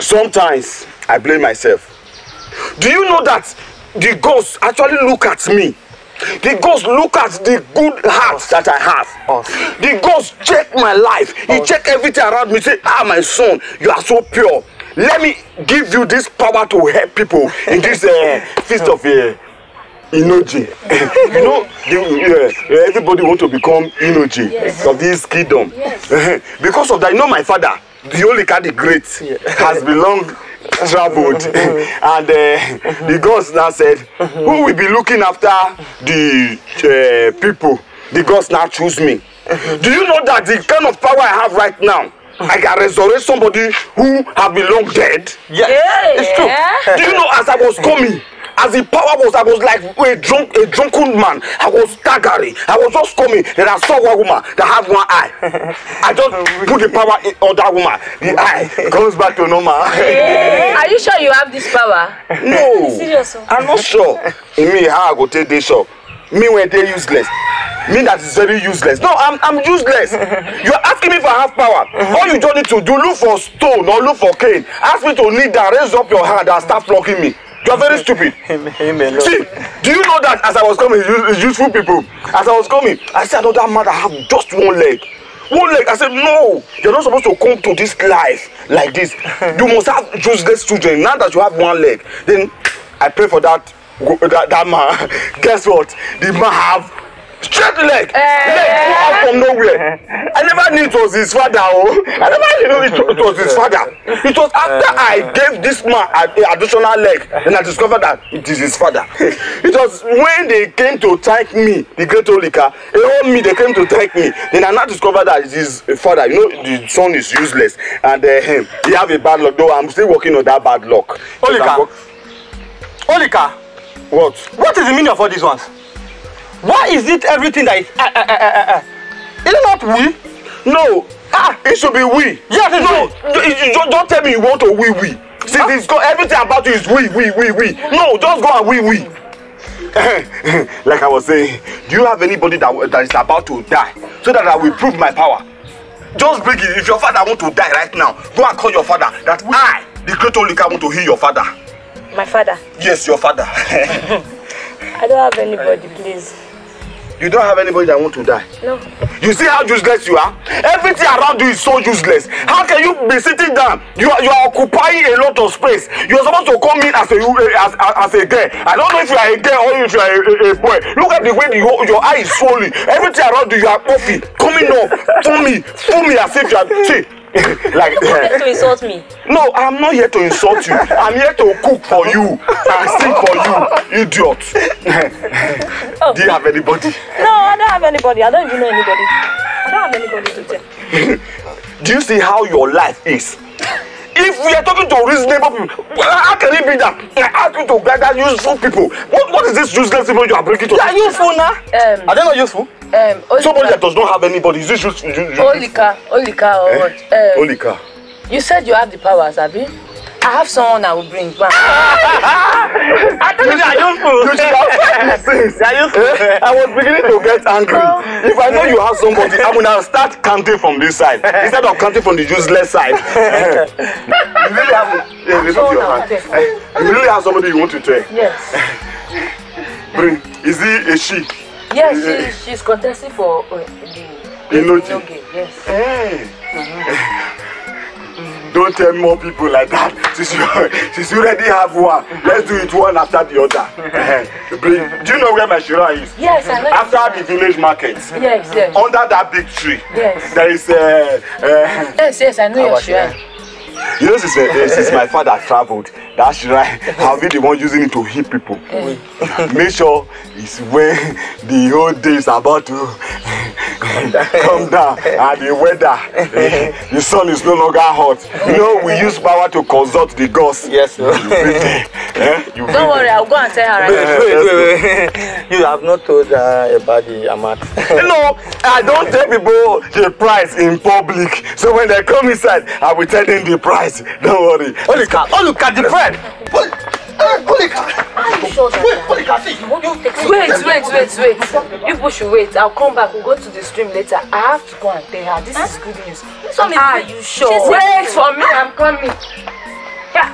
sometimes I blame myself. Do you know that the ghosts actually look at me? The ghost look at the good heart that I have. The ghost check my life. He check everything around me. Say, ah, my son, you are so pure. Let me give you this power to help people in this uh, feast of uh, Inoji. you know, the, uh, everybody want to become Inoji Yes. of this kingdom. Yes. because of that, you know, my father, the Olika the Great, has been long traveled, and uh, the gods now said, "Who will be looking after the uh, people?" The gods now choose me. Do you know that the kind of power I have right now? I can resurrect somebody who have been long dead. Yes, it's true. Do you know as I was coming, as the power was, I was like a drunk, a drunken man. I was staggering. I was just coming. Then I saw one woman that have one eye. I just put the power in on that woman. The eye comes back to normal. Are you sure you have this power? No. Serious? oh? I'm not sure. In me, how I go take this shop. Me when they useless. Me that is very useless. No, I'm I'm useless. You're asking me if I have power. All you just need to do, look for stone or look for cane. Ask me to kneel down, raise up your hand and start flocking me. You're very stupid. See, do you know that as I was coming, use- useful people, as I was coming, I said another man that have just one leg. One leg. I said, no, you're not supposed to come to this life like this. You must have useless children. Now that you have one leg, then I pray for that that, that man. Guess what? The man have straight leg. Leg go out from nowhere. I never knew it was his father. Oh, I never knew it, it was his father. It was after I gave this man an additional leg, then I discovered that it is his father. It was when they came to thank me, the great Olika, they all me, they came to thank me. Then I now discovered that it is his father. You know, the son is useless, and uh, him, he have a bad luck. Though I'm still working on that bad luck. Olika. Olika. What? What is the meaning of all these ones? Why is it everything that is uh, uh, uh, uh, uh? Is it not we? No. Ah, it should be we. Yes, it's no. we. You, you, don't- don't tell me you want to we we. See, this go everything about you is we we we we. No, just go and we we. like I was saying, do you have anybody that that is about to die so that I will prove my power? Just bring it. If your father want to die right now, go and call your father. That I, the great Olika, want to heal your father. My father. Yes, your father. I don't have anybody, please. You don't have anybody that want to die. No. You see how useless you are? Everything around you is so useless. How can you be sitting down? You are, you are occupying a lot of space. You are supposed to come in as a as, as, as a girl. I don't know if you are a girl or if you are a, a, a boy. Look at the way the, your, your eye is swollen. Everything around you, you are puffy, coming up, fool me, fool me as if you are. See, like You to insult me. no, I'm not here to insult you. I'm here to cook for you and sing for you, idiot. Do you have anybody? No, I don't have anybody. I don't even know anybody. I don't have anybody to tell. Do you see how your life is? If we are talking to reasonable people, how can it be that I ask you to gather useful people? What, what is this useless people you are bringing to? They are useful now. Um, Are they not useful? Um, Olika. Somebody that does not have anybody, is this useful? You, you, Olika, Olika, or Eh? what? Um, Olika. You said you have the powers, Abi. I have someone I will bring back. I told you they are useful. You should have said these things. They are useful. Eh? I was beginning to get angry. If I know you have somebody, I'm gonna start counting from this side instead of counting from the useless side. you really have, yeah, listen to your hand. You really have somebody you want to tell. Yes. Bring. Is he a she? Yes, she, she's contesting for uh, the Inoji. Inoge, Yes. Hey. Don't tell more people like that. Since you already have one, let's do it one after the other. Bring. Do you know where my Shira is? Yes, I know. After the village market. Yes, yes. Under that big tree. Yes. There is uh, uh, Yes, yes, I know your shrine. You know, since, uh, since my father traveled, that shrine, I'll be the one using it to heal people. Make sure it's when the whole day is about to come down and the weather, eh, the sun is no longer hot. You know, we use power to consult the gods. Yes, sir. You bring them, eh? You Don't worry, I'll go and tell her right Wait, now. wait, wait, wait. You have not told her about the amount. No, I don't tell people the price in public. So when they come inside, I will tell them the price. Don't worry. Olika, Olika, the friend. Wait, wait, wait, wait. You people should wait. I'll come back. We'll go to the stream later. I have to go and tell her. This is good news. Are you sure? Wait for me. I'm coming. Yeah.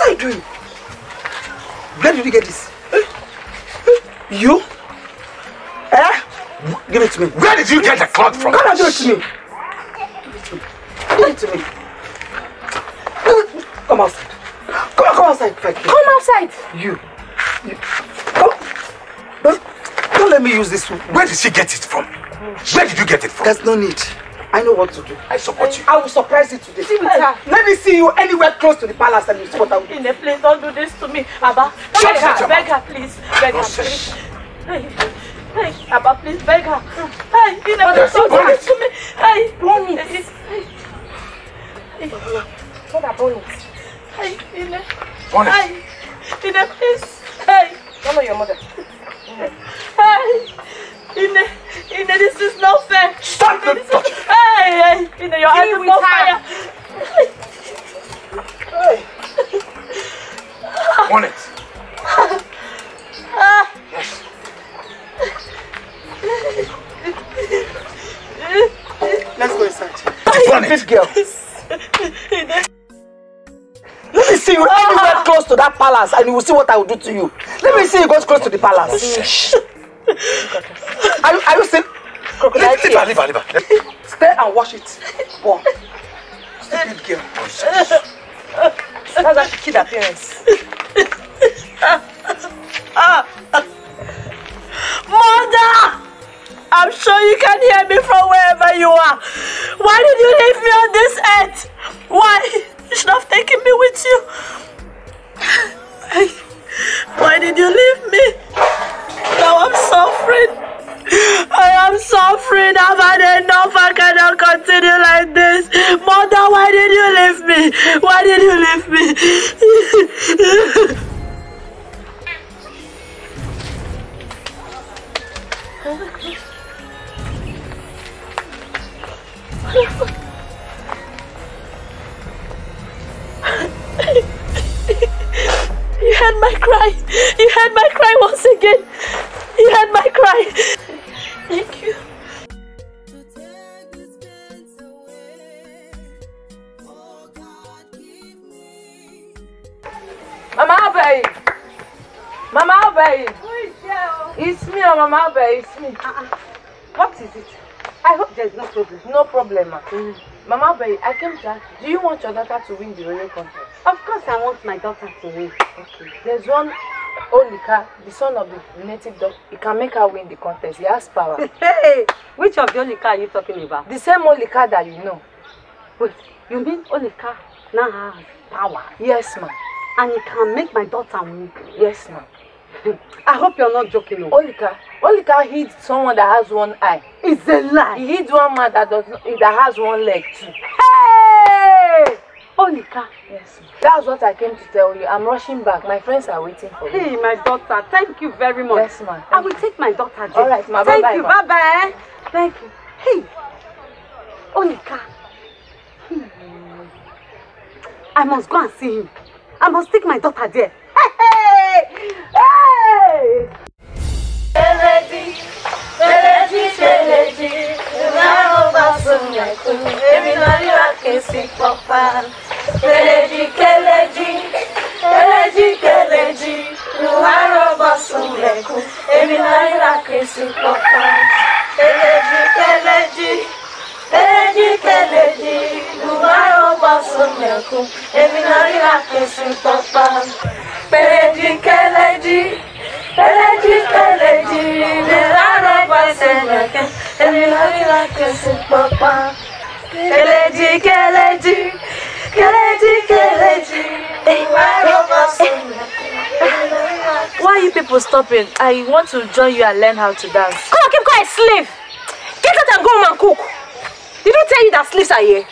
What are you doing? Where did you get this? Eh? Eh? You? Eh? Give it to me. Where did you get the cloth from? Come and give it to me. Give it to me. Come outside. Come come outside. Come Come outside. You. you. Come. Don't, don't let me use this. Where did she get it from? Where did you get it from? There's no need. I know what to do. I support you. I will surprise you today. Let me see you anywhere close to the palace and you spot out. Ine, please don't do this to me. Abba, Shut beg up, her, beg her, please. Beg her, please. Hey, hey, Abba, please beg her. Hey, Ine, please don't do this to me. Hey, Bonnie. Hey, hey, What about Bonnie? hey, Ine. Bonnie. Hey, Ine, please. Hey. Follow your mother. Hey, Ine, Ine, this is not fair. Stop Ine, this is, Hey, hey, Ine, your eyes Deal are with on her. fire. Want it? Ah. Let's go inside. Want it? Big girl. Let me see see you anywhere close to that palace and you will see what I will do to you. Let me see you go close to the palace. Are, you, are you still? Crocodile leave, leave her, leave her, leave her. Stay and wash it. Boy. Stupid girl. That's how she kid appearance. Mother! I'm sure you can hear me from wherever you are. Why did you leave me on this earth? Why? You should have taken me with you. Why did you leave me? Now I'm suffering. I am suffering. I've had enough. I cannot continue like this. Mother, why did you leave me? Why did you leave me? You heard my cry. You heard my cry once again. You heard my cry. Thank you. Mama Abe. Mama Abe. Who is there? It's me, oh, Mama Abe. It's me. Uh-uh. What is it? I hope there's no problem. No problem, ma. Mama Abe, I came to ask you, do you want your daughter to win the relay contest? Of course I want my daughter to win. Okay. There's one Olika, the son of the native doctor. He can make her win the contest. He has power. Hey, which of the Olika are you talking about? The same Olika that you know. Wait, you mean Olika now has power? Yes, ma'am. And he can make my daughter win? Yes, ma'am. I hope you're not joking. Oh. Olika, Olika hit someone that has one eye. It's a lie. He hit one man that does not, that has one leg too. Hey! Olika. Yes. That's what I came to tell you. I'm rushing back. My friends are waiting for me. Hey, my daughter, thank you very much. Yes, ma'am. I will take my daughter there. All right, ma. Thank Bye-bye, you. ma. Bye bye. Thank you. Hey, Olika. Hmm. I must go and see him. I must take my daughter there. Hey, hey, hey. Kelechi, Kelechi, Kelechi, ìwárò bá sunlẹ̀kùn, èmi Keledi, keledi, keledi, keledi, no arrobaço leco, ele lá irá que se tocar. Keledi, keledi, keledi, keledi, no arrobaço leco, ele lá irá que se tocar. Keledi, keledi, keledi, keledi, no arrobaço leco, ele lá irá que se tocar. Keledi, keledi, Kelechi, Kelechi. Why are you people stopping? I want to join you and learn how to dance. Come on, keep quiet, slave. Get out and go home and cook. Did you tell you that slaves are here?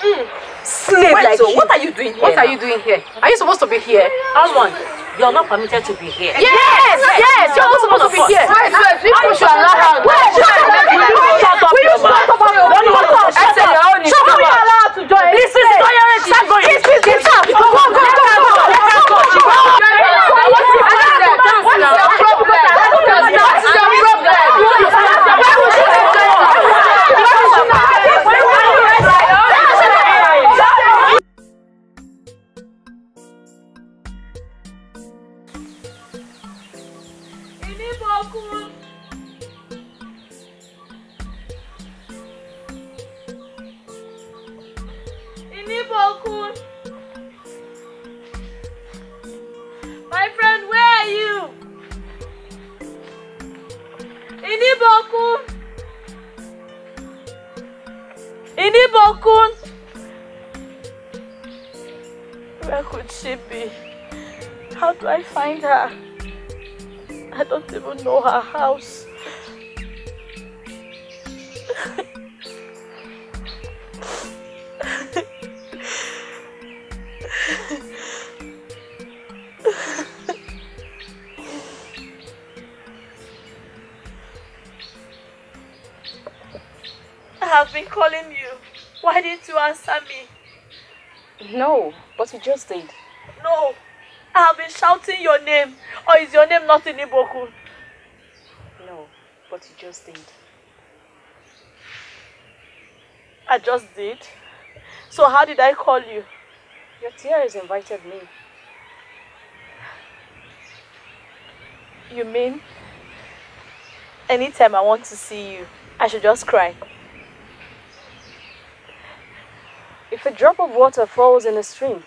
Slave Wait, like so you. what are you doing here What are now? you doing here? Are you supposed to be here? Almond, You're not permitted to be here. Yes, yes, yes you're not supposed to be here. Wait, wait, we push your allowance. Wait, shut up, will you shut up, will you shut up, will you shut up? I said you're only shut up. Shut up, you're allowed to join. This is the lawyer, start going. This is the start. Go, go, go. Are you? Inibokun. Inibokun. Where could she be? How do I find her? I don't even know her house. I have been calling you. Why didn't you answer me? No, but you just did. No, I have been shouting your name. Or is your name not Inibokun? No, but you just did. I just did? So how did I call you? Your tears invited me. You mean anytime I want to see you, I should just cry? If a drop of water falls in a stream,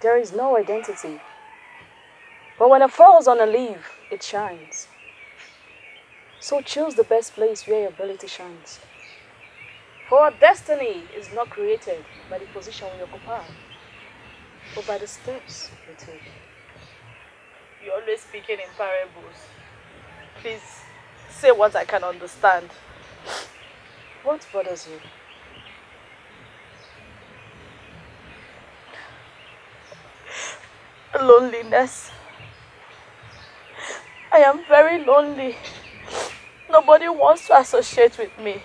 there is no identity. But when it falls on a leaf, it shines. So choose the best place where your ability shines. For our destiny is not created by the position we occupy, but by the steps we take. You're always speaking in parables. Please say what I can understand. What bothers you? Loneliness. I am very lonely. Nobody wants to associate with me.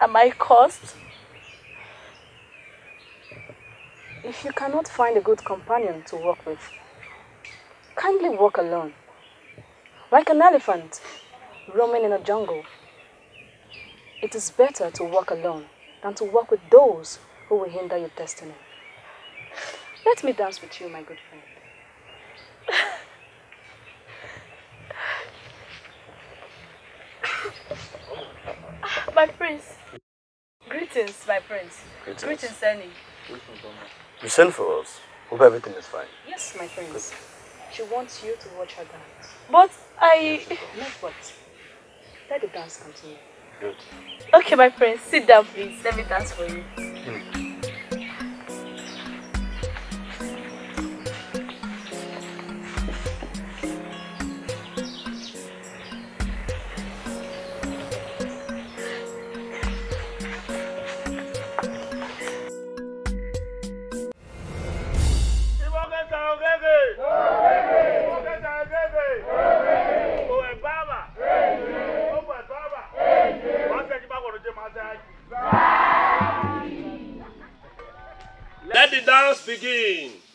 Am I cursed? If you cannot find a good companion to walk with, kindly walk alone. Like an elephant roaming in a jungle. It is better to walk alone than to walk with those who will hinder your destiny. Let me dance with you, my good friend. my prince. Greetings, my prince. Greetings. Greetings, Annie. You sent for us. Hope everything is fine. Yes, my prince. She wants you to watch her dance. But I... Not but. Let the dance continue. Good. Okay, my prince, sit down, please. Let me dance for you. Hmm. Begin.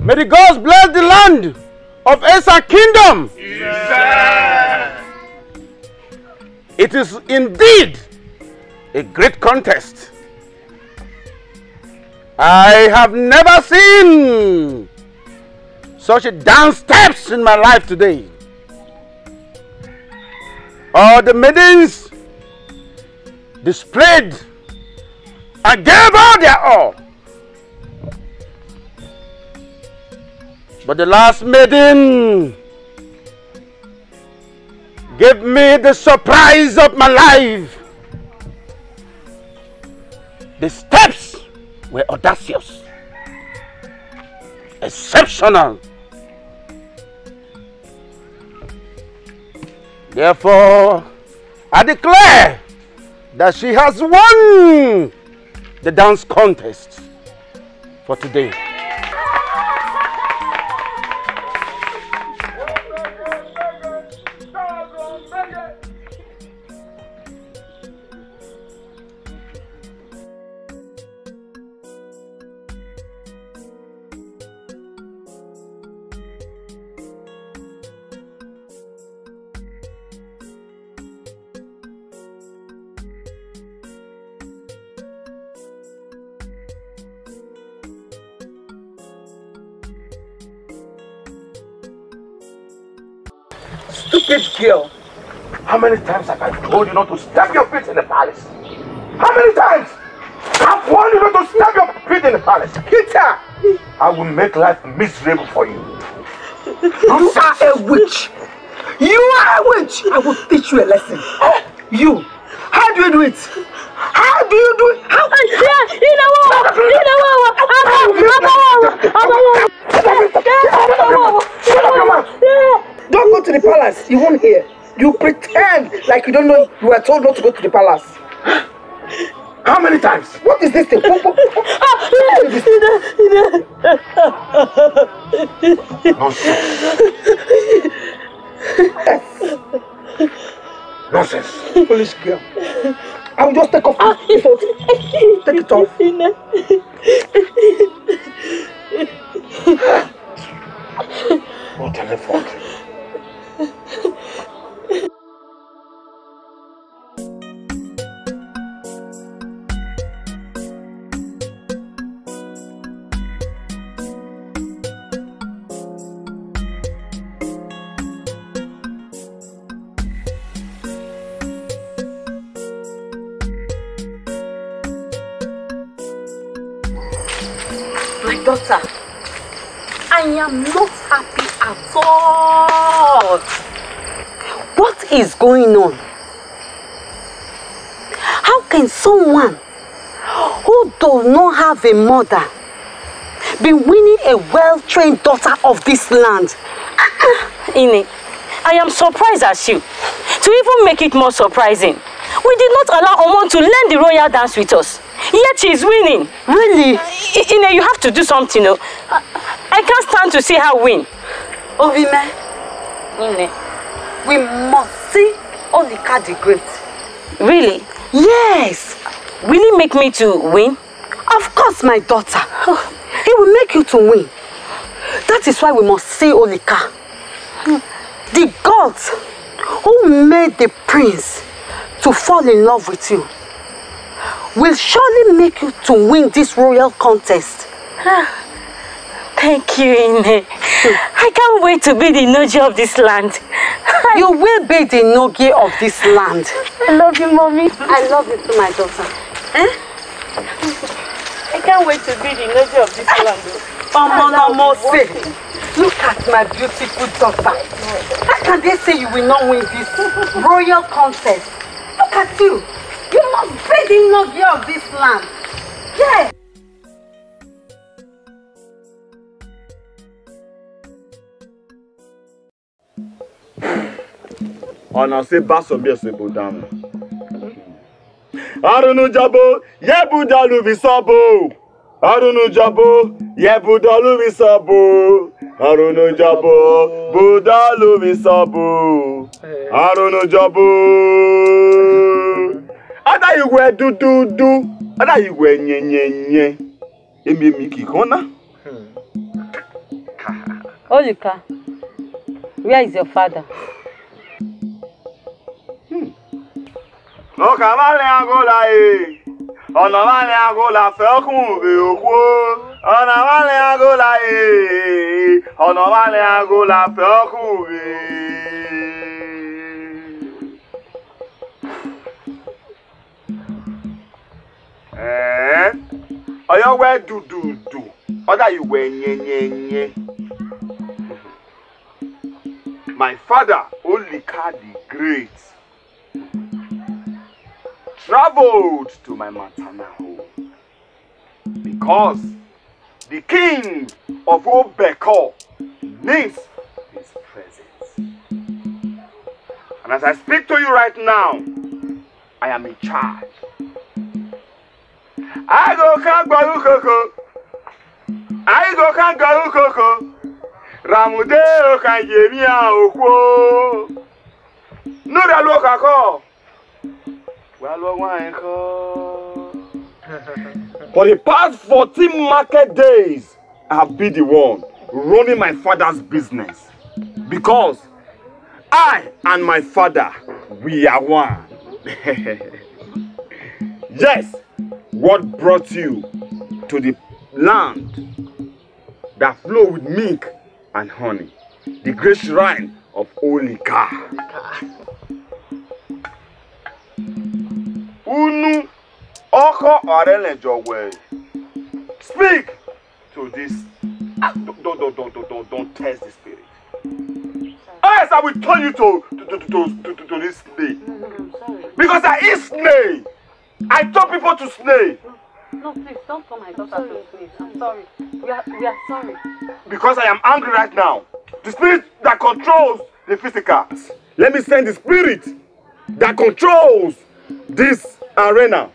May the gods bless the land of Asa kingdom. It is indeed a great contest. I have never seen such a dance steps in my life today. All the maidens displayed and gave all their all. But the last maiden gave me the surprise of my life. The steps were audacious, exceptional. Therefore, I declare that she has won the dance contest for today. Stupid girl. How many times have I told you not to stamp your feet in the palace? How many times? I've warned you not to stamp your feet in the palace. Peter, I will make life miserable for you. You are a witch. You are a witch. I will teach you a lesson. Eh? You. How do you do it? How do you do it? How? Yeah, you know what? You know what? Don't go to the palace. You won't hear. You pretend like you don't know you were told not to go to the palace. How many times? What is this thing? What, Nonsense. Foolish girl. I will just take off whole thing. Take it off. What an effort. My daughter, I am not at all. What is going on? How can someone who does not have a mother be winning a well-trained daughter of this land? Ine, I am surprised as you. To even make it more surprising, we did not allow Omon to learn the royal dance with us. Yet she's winning. Really? Ine, you have to do something. Oh. I, I can't stand to see her win. Ovime, Ine. we must see Olika the Great. Really? Yes. Will he make me to win? Of course, my daughter. He will make you to win. That is why we must see Olika. The gods who made the prince to fall in love with you will surely make you to win this royal contest. Thank you, Ine. I can't wait to be the Noji of this land. You will be the Nogi of this land. I love you, mommy. I love you too, my daughter. Eh? I can't wait to be the Noji of this land. No mo say. Look at my beautiful daughter. How can they say you will not win this royal contest? Look at you. You must be the Nogi of this land. Yes. ọ̀nà ọ na-asị basobesi budam arụnụjabo yebudalubisọbụ arụnụjabo yebudalubisọbụ arụnụjabo budalubisọbụ arụnụjabo adáyìwẹ̀ dúdúdú adáyìwẹ̀ yẹnyẹnyẹ èmi èmi kì í kàn ná. Olùkà, where is your father? Ọkà má lè agolo ayé. Ọ̀nà má lè agolo àfẹ́kùn èkó. Ọ̀nà má lè agolo ayé. Ọ̀nà má lè agolo àfẹ́kùn èkó. Ọ̀yọ́ wẹ́ dùdùdù, ọ̀dà yìí wẹ́ yẹnyẹnyẹ. My father, Olikadi the Great traveled to my maternal home because the king of Obeko needs his presence. And as I speak to you right now, I am in charge. I go can go. I go can go. Ramude o kan yemi a okwo. No da lo kako. For the past 14 market days, I have been the one running my father's business. Because I and my father, we are one. yes, what brought you to the land that flow with milk and honey? The great shrine of Olika. Unu Oko Arelenjowe. Speak to this. Ah, Don't, don't, don't, don't, don't, don't test the spirit. Else I will turn you to to, to, to, to, to, to this snake. Because I eat snake. I turn people to snake. No, please don't call my daughter to please. I'm sorry. We are, we are sorry. Because I am angry right now. The spirit that controls the physical. Let me send the spirit that controls this arena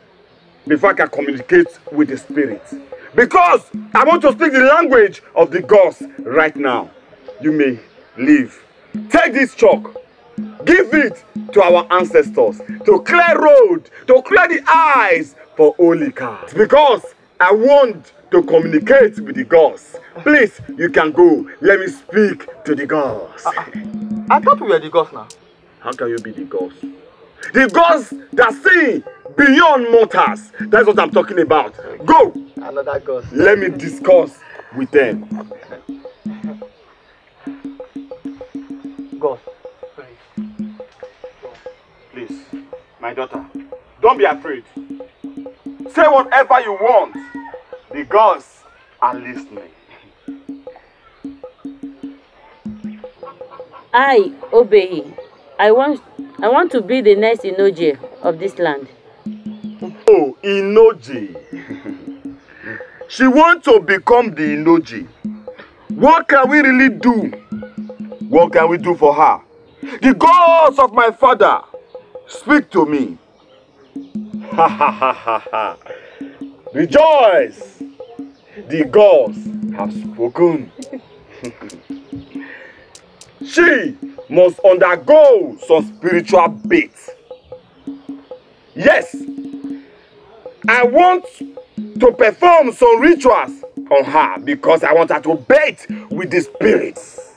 before I can communicate with the spirit. Because I want to speak the language of the gods right now. You may leave. Take this chalk. Give it to our ancestors to clear road, to clear the eyes for holy cars. Because I want to communicate with the gods. Please, you can go. Let me speak to the gods. I thought we were the gods now. How can you be the gods? The gods that see beyond mortals. That's what I'm talking about. Go. Another ghost. Let me discuss with them. Ghost. Please, my daughter, don't be afraid. Say whatever you want. The gods are listening. I, Obehi, I want, I want to be the next Inoje of this land. Oh, Inoji. she wants to become the Inoji. What can we really do? What can we do for her? The gods of my father, speak to me. Ha ha ha ha ha. Rejoice! The gods have spoken. she must undergo some spiritual bait. Yes, I want to perform some rituals on her because I want her to bait with the spirits.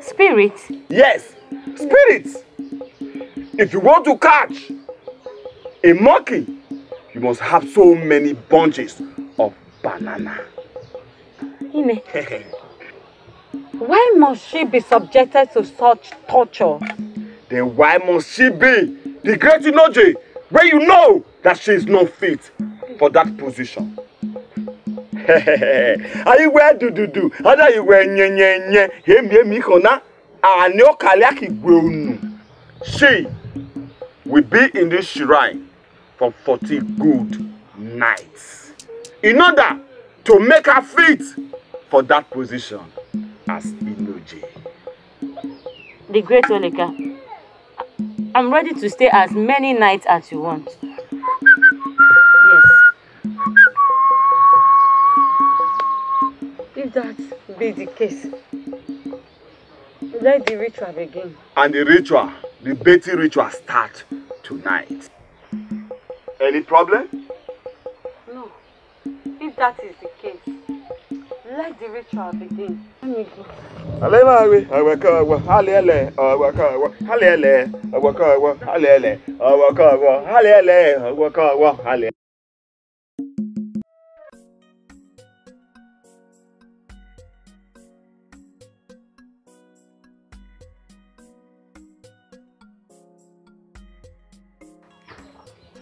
Spirits? Yes, spirits. If you want to catch a monkey, you must have so many bunches of banana. Ine, why must she be subjected to such torture? Then why must she be the great Inoje when you know that she is not fit for that position? ayiwe dududu? Adayiwe nyenyenye hemi hemi kona ani ọkàlẹ akigbe onu she will be in this shrine for forty good nights. In order to make her fit for that position as Inoje. The Great Oleka. I'm ready to stay as many nights as you want. Yes. If that be the case, let the ritual begin. And the ritual, the baiting ritual start tonight. Any problem? No. If that is the case, let the ritual begin. Let me go. Alemawe, awakawa, halele, awakawa, halele, awakawa, halele, awakawa, halele, awakawa, halele.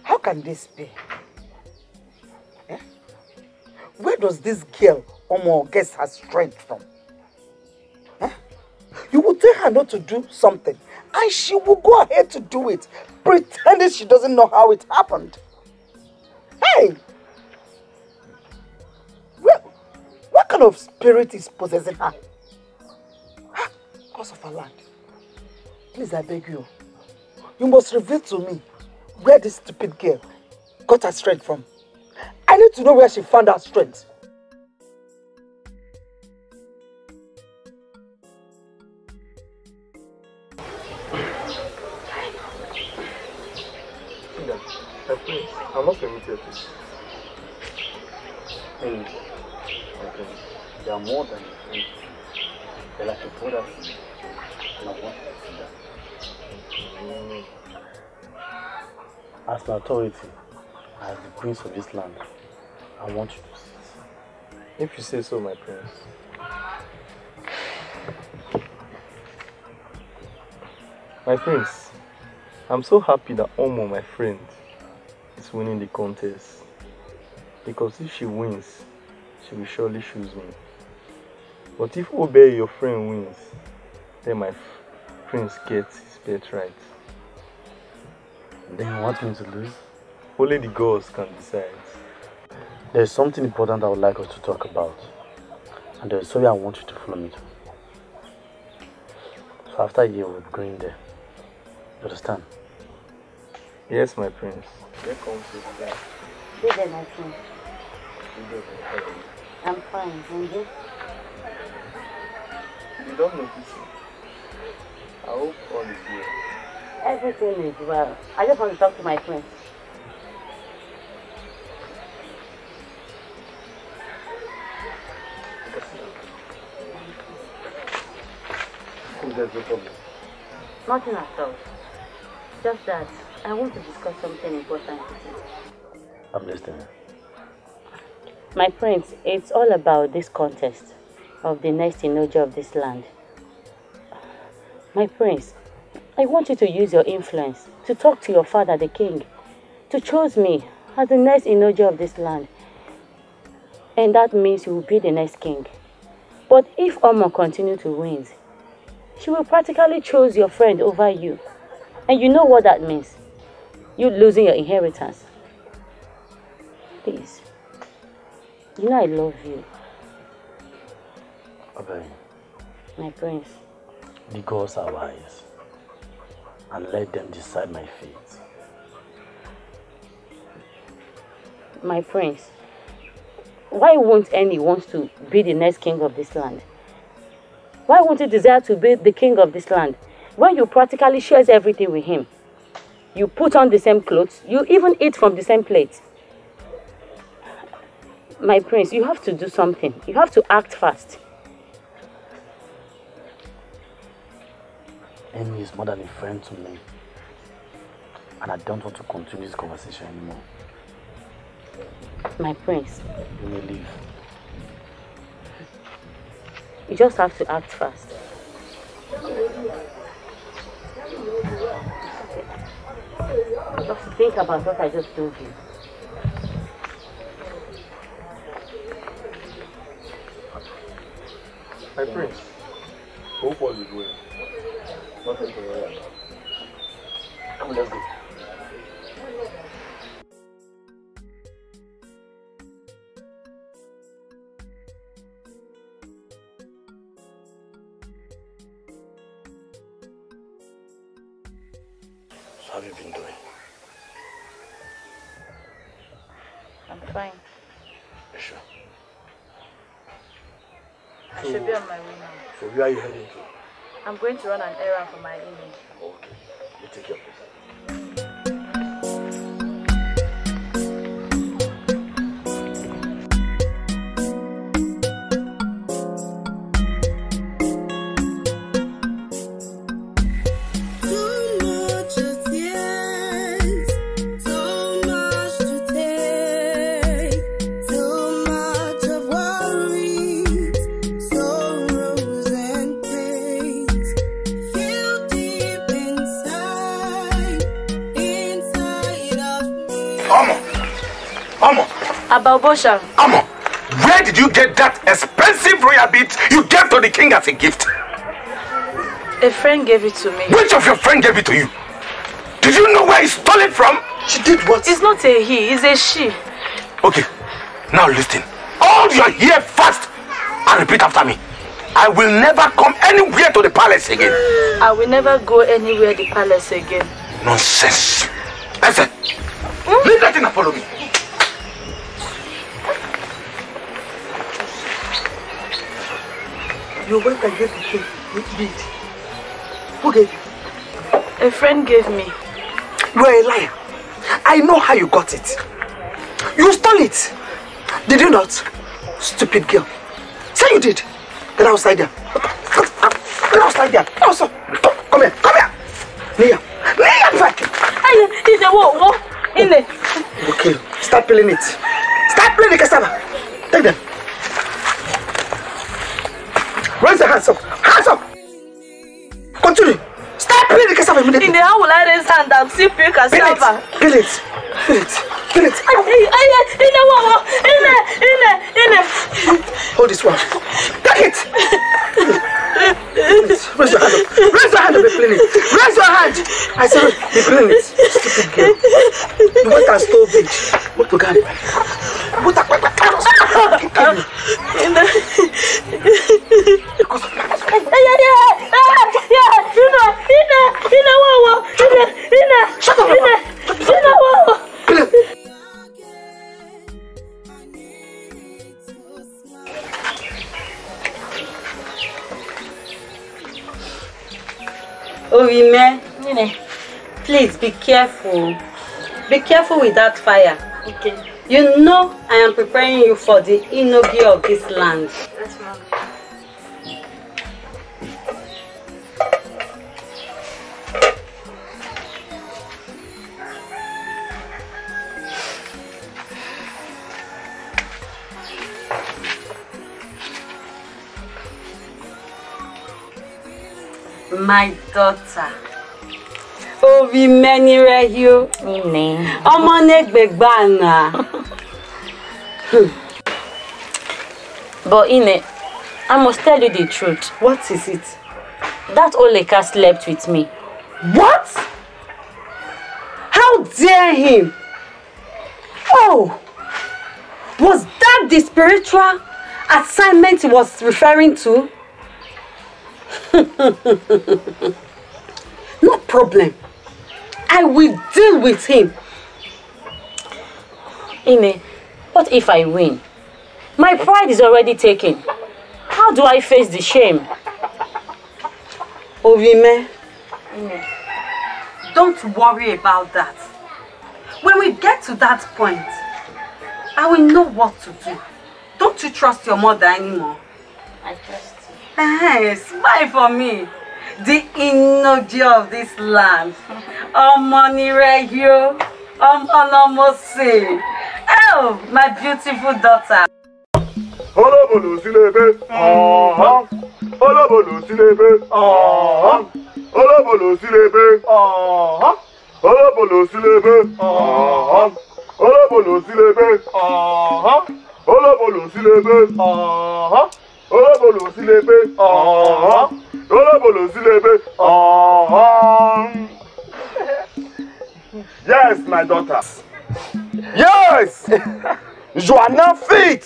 How can this be? Eh? Where does this girl Omo get her strength from? Eh? You will tell her not to do something and she will go ahead to do it, pretending she doesn't know how it happened. Hey! Where, what kind of spirit is possessing her? Ah, Cause of her land. Please, I beg you. You must reveal to me where this stupid girl got her strength from. I need to know where she found her strength. I'm not permitted to. Hey, okay. They are more than friends. They're like a brother to me. And I want to see that. As my authority, as the prince of this land, I want you to see it. If you say so, my prince. My prince, I'm so happy that Omo, my friend, winning the contest. Because if she wins, she will surely choose me. But if Obey, your friend, wins, then my prince gets his bet right. Then you want me to lose? Only the gods can decide. There's something important I would like us to talk about. And there's something I want you to follow me to. So after a year, we'll be going there. You understand? Yes, my prince. Here comes your dad. Stay there, my friend. I'm fine. And you? You don't notice it. I hope all is well. Everything is well. I just want to talk to my friend. There's no problem. Nothing at all. Just that I want to discuss something important with you. I'm listening. My friends, it's all about this contest of the next Inoja of this land. My prince, I want you to use your influence to talk to your father, the king, to choose me as the next Inoja of this land. And that means you will be the next king. But if Omo continues to win, she will practically choose your friend over you. And you know what that means. You losing your inheritance. Please. You know I love you, Okay. my prince. The gods are wise. And let them decide my fate. My prince. why won't any want to be the next king of this land? Why won't he desire to be the king of this land? When you practically shares everything with him. You put on the same clothes, you even eat from the same plate. My prince, you have to do something. You have to act fast. Amy is more than a friend to me. And I don't want to continue this conversation anymore. My prince, You may leave. you just have to act fast. Just think about what I just told you. My prince, hope all is well. Nothing to worry about. Come, let's go. Where are you heading to? I'm going to run an errand for my email. Okay. You take your place. Abaobosha. Amo, where did you get that expensive royal bead you gave to the king as a gift? A friend gave it to me. Which of your friend gave it to you? Did you know where he stole it from? She did what? It's not a he, it's a she. Okay, now listen. Hold your ear fast and repeat after me. I will never come anywhere to the palace again. I will never go anywhere the palace again. Nonsense. Listen, hmm? leave that thing and follow me. You went and gave the the bead. Who gave you? A friend gave me. You are a liar. I know how you got it. You stole it. Did you not? Stupid girl. Say you did. Get outside there. Get outside there. Also, come here. Come here. Nia. Nia, back. He's a what? What? In there. Okay. Start peeling it. Start peeling the cassava. Take them. Raise your hands up. Hands up. Continue. Start peeling the cassava immediately. In the how will I raise hand and see pick cassava? Peel it. Peel it. Peel it. In the what? In the, in the, in the. Hold this one. Take it. Raise your hand up. Raise your hand up, be peeling it. Raise your hand. I said, be peeling it. Stupid girl. You went and stole beach. What to get? What a Orime, please be careful. Be careful with that fire. Okay. You know I am preparing you for the inogi of this land. Yes, ma'am. My daughter. Orime ni rẹ yó. Ọmọ n'egbegba na. But Ine, I must tell you the truth. What is it? That Olika slept with me. What? How dare him? Oh, was that the spiritual assignment he was referring to? no problem. I will deal with him. Ine, what if I win? My pride is already taken. How do I face the shame? Ovime, don't worry about that. When we get to that point, I will know what to do. Don't you trust your mother anymore? I trust you. Hey, smile for me. The Inoji of this land. Omonirehio. Omonomose. Oh, my beautiful daughter olóbòlò sílé ebé ọ̀hán. Olóbòlò sílé ebé ọ̀hán. Olóbòlò sílé ebé ọ̀hán. Olóbòlò sílé ebé ọ̀hán. Olóbòlò sílé ebé ọ̀hán. Olóbòlò sílé ebé ọ̀hán. Sílé ebé ọ̀hán. Sílé ebé. Yes, my daughters. Yes! Joanna fit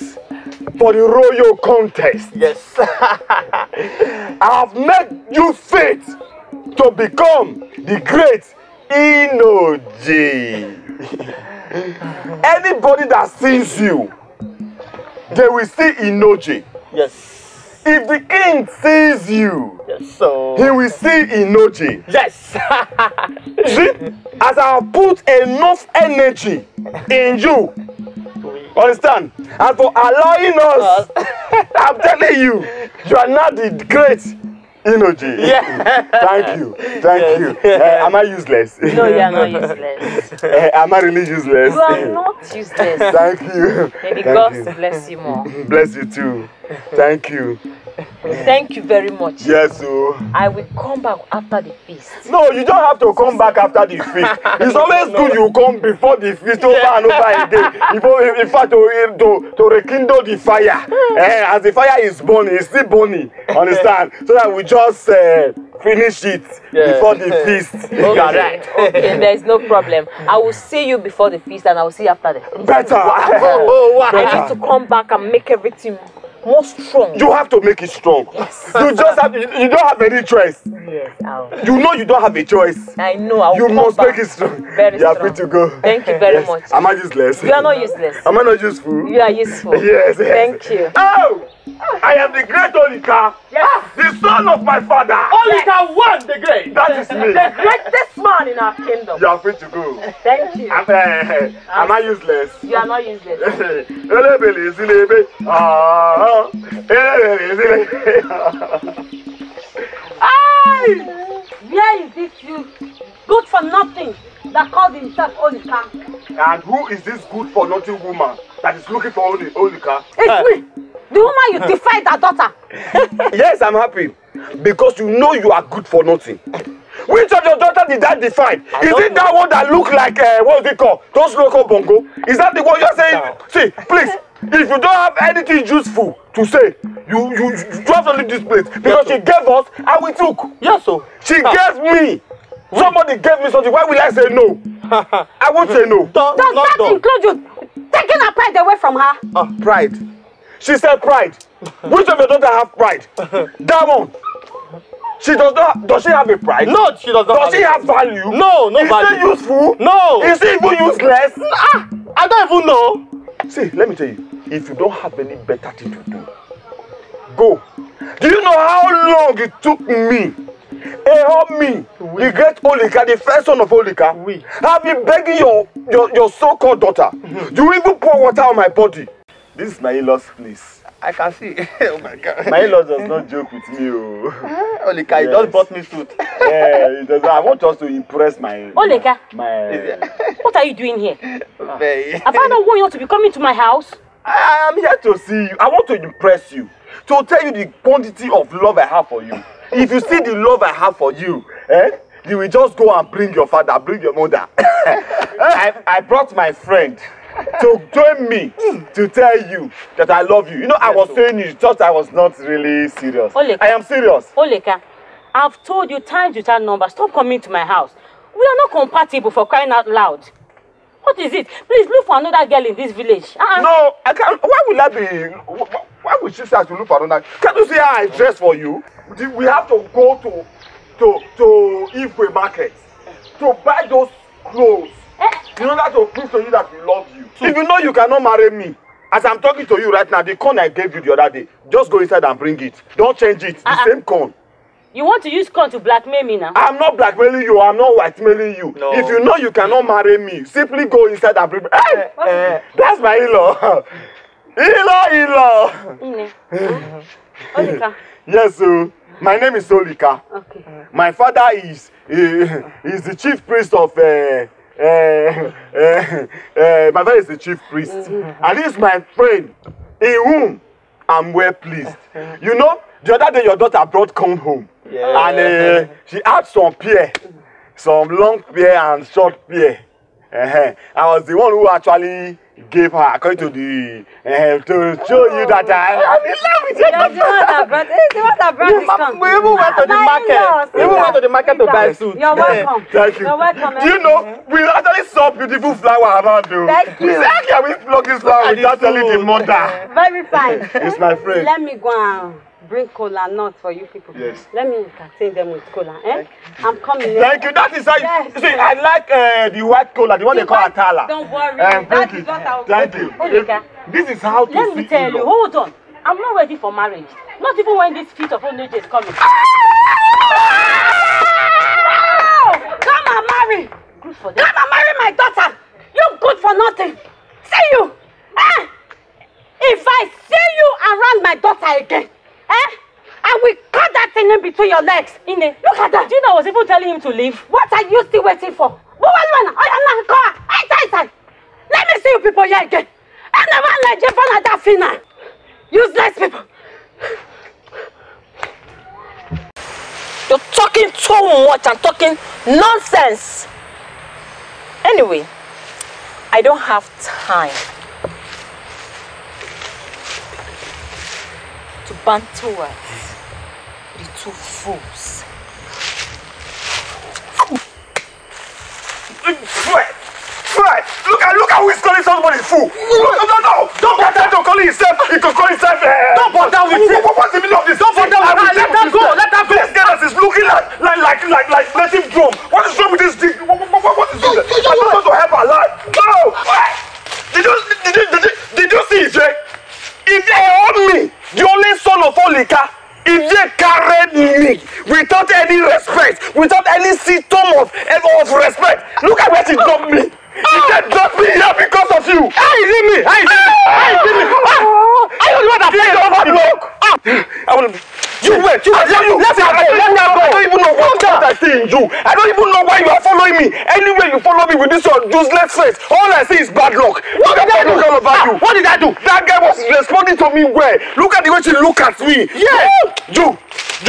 for the royal contest. Yes. I have made you fit to become the great Inoji. Anybody that sees you, they will see Inoji. Yes. If the king sees you, yes, so he will see Inoji. Yes. see, as I have put enough energy in you, understand? And for allowing us, I'm telling you, you are not the great Inoji. Yeah. Thank you. Thank you. Uh, am I useless? No, you are not useless. Uh, am I really useless? You are not useless. Thank you. Maybe Thank God you. bless you more. Bless you too. Thank you. Thank you very much. Yes, so. I will come back after the feast. No, you don't have to come back after the feast. It's always good you come before the feast over and over again. Before, in fact, to, to, to rekindle the fire. Eh, as the fire is burning, it's still burning. Understand? So that we just uh, finish it before the feast. Okay. okay, there is no problem. I will see you before the feast and I will see you after the feast. Better. Oh, why? I need to come back and make everything more strong. You have to make it strong. Yes. You just have, you, don't have any choice. Yes, I'll. You know you don't have a choice. I know. I will You must back. make it strong. Very you are strong. free to go. Thank you very Yes. much. Am I useless? You are not useless. Am I not useful? You are useful. Yes, yes. Thank you. Oh! I am the great Olika. Yes. The son of my father. Olika one, the great. That is me. The greatest man in our kingdom. You are free to go. Thank you. Am, uh, am I useless? You are not useless. Elebele silebe. Ah, elebele. Aye! Where is this you? Good for nothing that called himself Olika. And who is this good for nothing woman that is looking for Oli- Olika? It's me. The woman you defied her daughter. yes, I'm happy. Because you know you are good for nothing. Which of your daughter did that define? Is it that one that look like, uh, what is it called? Those local bongo? Is that the one you're saying? See, please, if you don't have anything useful to say, you you, you just leave this place. Because she gave us and we took. Yes, so. She gave me. Somebody gave me something. Why will I say no? I won't say no. Does that include you taking her pride away from her? Ah, pride. She said pride. Which of your daughter have pride? that one. She does not. Does she have a pride? No, she does not Does have she have value? No, no Is value. she useful? No. Is she even useless? Ah, I don't even know. See, let me tell you. If you don't have any better thing to do, go. Do you know how long it took me? Eh, help me, the great Olika, the first son of Olika. Oui. I've been begging your, your, your so-called daughter. You even pour water on my body. This is my in-laws place. I can see. oh my god. My in-laws does not joke with me. Oh. Olika, you just bought me suit. yeah, it does, I want just to impress my Olika, my. what are you doing here? Very. Have I not warned you not to be coming to my house? I am here to see you. I want to impress you. To tell you the quantity of love I have for you. If you see the love I have for you, eh? You will just go and bring your father, bring your mother. I, I brought my friend to join me to tell you that I love you. You know, I was saying you thought I was not really serious. Oleka. I am serious. Oleka, I've told you times without number, stop coming to my house. We are not compatible for crying out loud. What is it? Please look for another girl in this village. Uh-uh. No, I can't. Why will I be? wh- Why would she say I should look for another? Can you see how I dress for you? We have to go to to to Ifwe market to buy those clothes in order to prove to you that we love you. If you know you cannot marry me, As I'm talking to you right now, the corn I gave you the other day, just go inside and bring it. Don't change it. The Uh-uh. same corn. You want to use corn to blackmail me now? I'm not blackmailing you. I'm not whitemailing you. No. If you know you cannot marry me, simply go inside and bring. Hey, that's my in-law. in-law, in-law. Ine. Olika. Yes, so my name is Olika. Okay. My father is uh, is the chief priest of. Uh, uh, uh, uh, my father is the chief priest, and this is my friend, in whom I'm well pleased. You know, the other day your daughter brought corn home, Yeah. and uh, she had some pear, some long pear and short pear. Uh-huh. I was the one who actually gave her, according to the, uh, to show you that I, I'm in love with you. You're the one that brought, the one that brought this corn. We even went to the market. We even went to the market to buy suit. You're welcome. Thank you. You're welcome. Do you know, we actually saw beautiful flower around though. Thank you. We said, how can we pluck this flower without telling the mother? Very fine. It's my friend. Let me go and bring cola nuts for you people. Yes. Let me entertain them with cola. Eh? I'm coming. Thank you. That is how you, Yes. see, I like uh, the white cola, the one they call Atala. Don't worry. Um, that is what I'll Thank you. Olika. This is how to Let me tell you, hold on. I'm not ready for marriage. Not even when this feat of Onoje is coming. Come and marry. Good for them. Come and marry my daughter. You good for nothing. See you. Eh? If I see you around my daughter again, eh? I will cut that thing in between your legs. Ine, Look at that. do you know I was even telling him to leave? What are you still waiting for? You're not come. Enter inside. Let me see you people here again. I never let you find that fina. Useless people. You're talking too much and talking nonsense. Anyway, I don't have time to banter with the two fools. Fred! Fred! Look at look at who is calling somebody fool! No, no, no! Don't put that to call himself! He could call himself! Uh, Don't bother with it. what, What's the meaning of this? Don't bother with I it. Let her with go, let her go. This girl is looking like like like like like native drum. What is wrong with this thing? What, what, what, is this? I'm not going to help her life. No! Did you did you did you, did you see Ije? Ije on me, the only son of Olika. Ije carried me without any respect, without any symptom of of respect. Look at where she dropped me. Ije dropped me here because of you. How is it me? How is it me? How is it me? Ah! I don't know what I'm Ije saying. overlook. I will. You wait, you wait, you let her go, let her go. I don't even know what, what I see in you. I don't even know why you are following me. Anyway, you follow me with this your useless face. All I see is bad luck. Look at bad luck all over you. What did I do? That guy was responding to me well. Look at the way she look at me. Yeah. You,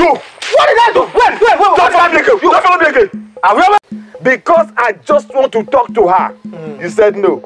you. What did I do? Wait, wait, wait. Don't follow me again. Don't follow me again. Have you ever? Because I just want to talk to her. You said no.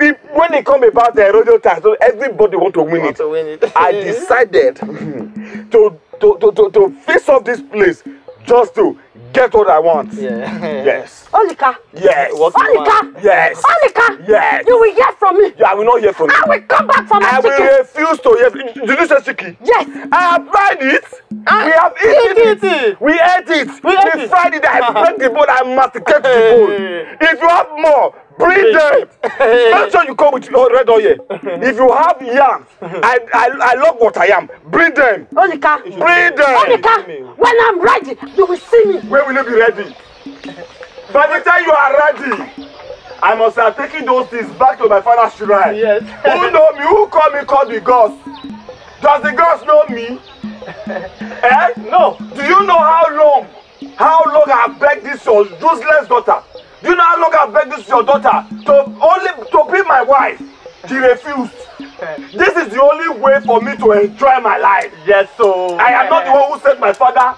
If, when it come about the rodeo so everybody want to win it. to win it. I decided to, to, to, to, to face off this place just to get what I want. Yeah. Yes. Olika. Yes. Olika. Yes. Olika. Yes. You will hear from me. Yeah, I will not hear from you. I will come back for my I will chicken. refuse to hear. Did you say chicken? Yes. I have fried it. Ah, we have eaten eat it. it. We ate it. We ate it. fried it. I break the bone. I masticate the bone. If you have more, bring them. Make sure you come with your red oil. If you have yam, I, I, I love what I am. Bring them. Olika. Bring them. Olika. When I'm ready, you will see me. When will you be ready? By the time you are ready, I must have taken those things back to my father's shrine. Yes. Who know me? Who call me call the gods? Does the gods know me? eh? No. Do you know how long? How long I have begged this your useless daughter? Do you know how long I begged this your daughter to only to be my wife? She refused. This is the only way for me to enjoy my life. Yes, so. I am not the one who sent my father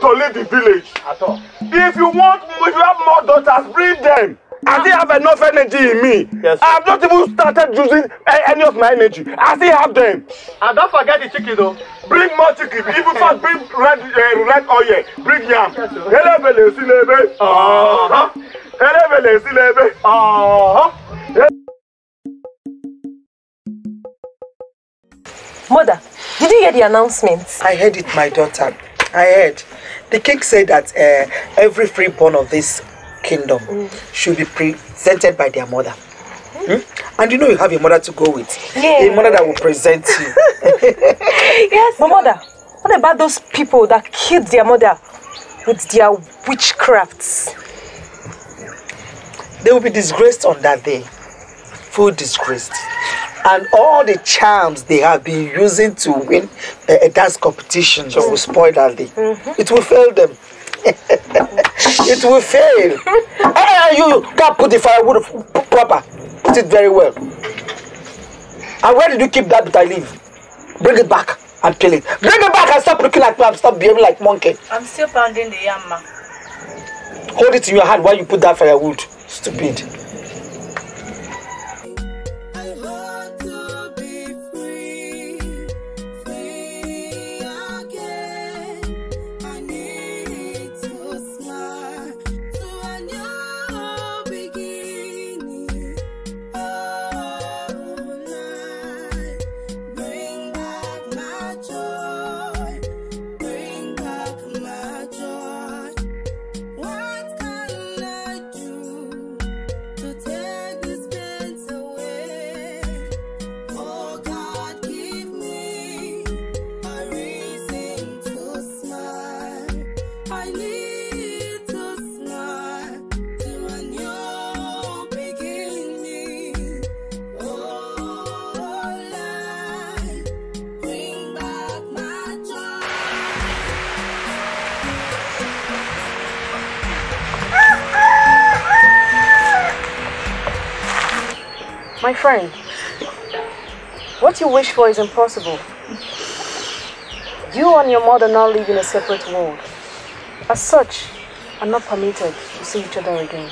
to leave the village. At all. If you want, if you have more daughters, bring them. I still have enough energy in me. Yes, I have not even started using any of my energy. I still have them. And don't forget the chicken though. Bring more chicken. If you first bring red, uh, red oil, bring yam. Yes, sir. Elebele silebe. Uh-huh. Elebele silebe. Uh-huh. Mother, did you hear the announcement? I heard it, my daughter. I heard. The king said that uh, every freeborn of this kingdom should be presented by their mother. Hmm? And you know you have a mother to go with. Yeah. A mother that will present you. yes. My mother, what about those people that killed their mother with their witchcrafts? They will be disgraced on that day. Full disgraced. And all the charms they have been using to win a, a dance competition mm. will spoil that day. Mm-hmm. It will fail them. it will fail. hey, you, can't put the firewood proper. Put it very well. And where did you keep that bitter leaf? Bring it back and kill it. Bring it back and stop looking like me and stop behaving like monkey. I'm still pounding the yamma. Hold it in your hand while you put that firewood. Stupid. My friend, what you wish for is impossible. You and your mother now live in a separate world. As such, are not permitted to see each other again.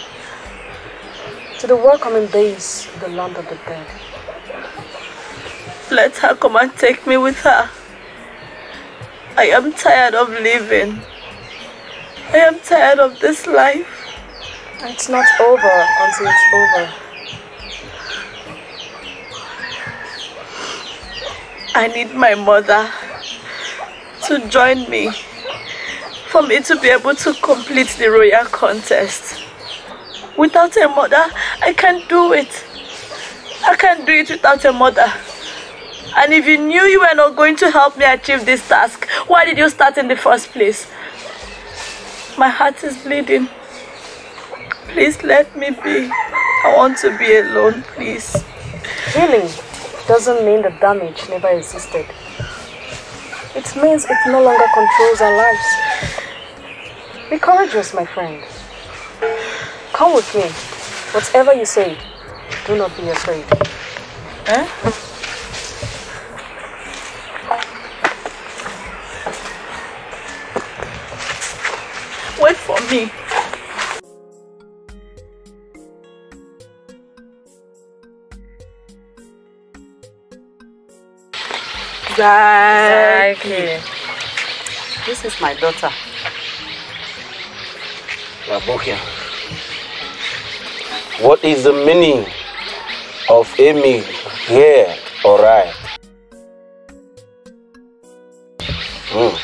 To the welcoming days of the land of the dead. Let her come and take me with her. I am tired of living. I am tired of this life. It's not over until it's over. I need my mother to join me for me to be able to complete the royal contest. Without a mother, I can't do it. I can't do it without a mother. And if you knew you were not going to help me achieve this task, why did you start in the first place? My heart is bleeding. Please let me be. I want to be alone, please. Healing doesn't mean the damage never existed. It means it no longer controls our lives. Be courageous, my friend. Come with me. Whatever you say, do not be afraid. Eh? Wait for me. Exactly. This is my daughter. Rabokia, what is the meaning of Amy here or right? Hmm.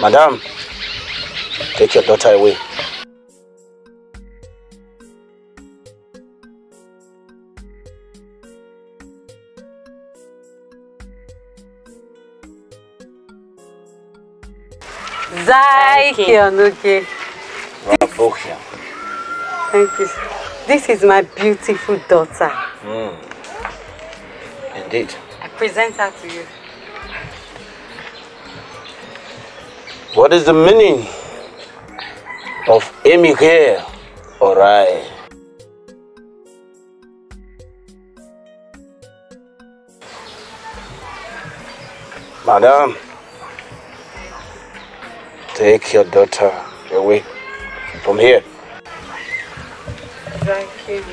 Madam, take your daughter away. Zai Kionuke. Rabokia. Thank you. This is my beautiful daughter. Hmm. Indeed. I present her to you. What is the meaning of Amy here or I? Madam, take your daughter away from here. Thank you.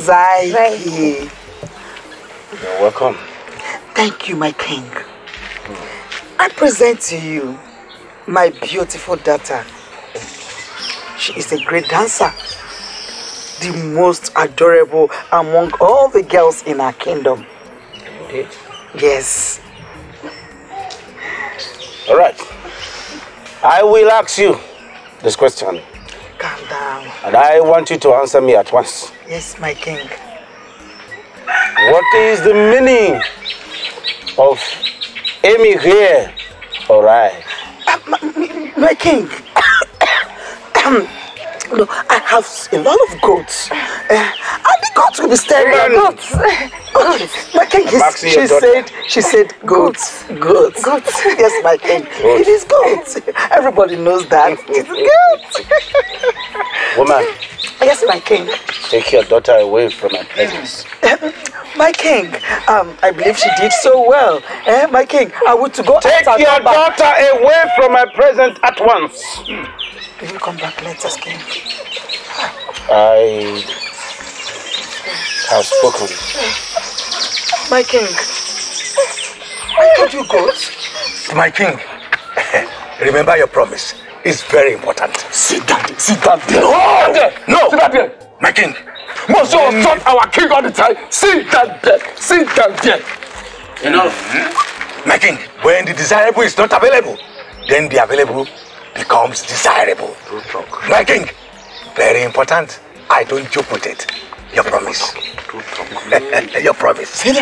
Zaiki. You're welcome. Thank you, my king. I present to you my beautiful daughter. She is a great dancer, the most adorable among all the girls in our kingdom. Indeed. Yes. All right. I will ask you this question, Calm down. and I want you to answer me at once. Yes, my king. What is the meaning of émigrer or I? My king. no, I have a lot of goats. Uh, and the goats will be staring at goats. Okay, my king, is, Maxi, she your daughter. said, she said goats. Goats. Goats. Yes, my king. It is goats. Everybody knows that. It's goats. Woman, yes, my king. take your daughter away from my presence. My king, um, I believe she did so well. Eh, my king, I would to go Take your daughter away from my presence at once. You will come back later, king. I have spoken. My king. I told you goats. My king, remember your promise. It's very important. Sit down, sit down there. No! No! Sit down there. My king. Must you insult our king all the time? Sit down there. Sit down there. Enough. My king, when the desirable is not available, then the available becomes desirable. My king, very important. I don't joke with it. Your promise. Your promise. You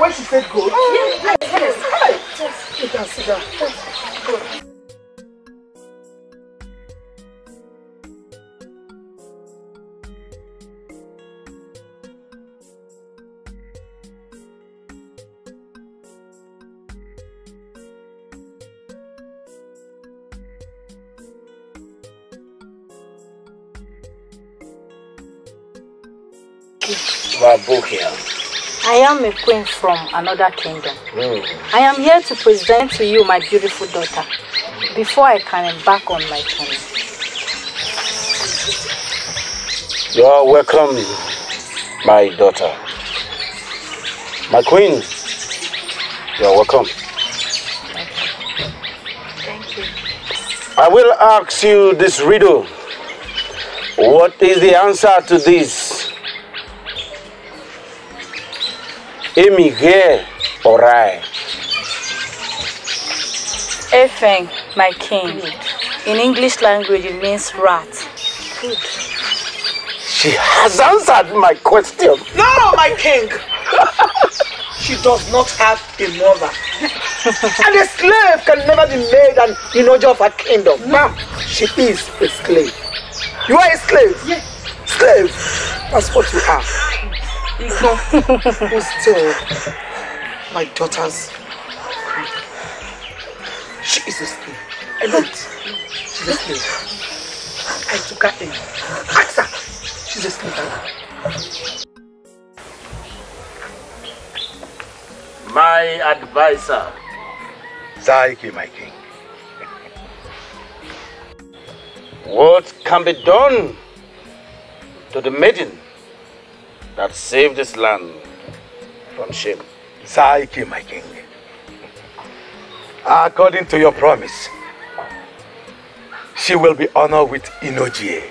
were she said goats. Yes, yes. Hi. Sit down, sit down. Good. Babukia. I am a queen from another kingdom. Hmm. I am here to present to you my beautiful daughter before I can embark on my journey. You are welcome, my daughter. My queen, you are welcome. Thank you. I will ask you this riddle. What is the answer to this? Émigrer or I? Efeng, my king. In English language, it means rat. Good. She has answered my question. No, my king. she does not have a mother. and a slave can never be made an Inoja of her kingdom. Ma'am, she is a slave. You are a slave? Yes. Slave. That's what you are. Who's still my daughter's queen. She is a slave. I know it. She's a slave. I took her in. Ask her. She's a slave. My advisor. Saiki, my king. What can be done to the maiden that saved this land from shame? Saiki, my king. According to your promise, she will be honored with Inojie.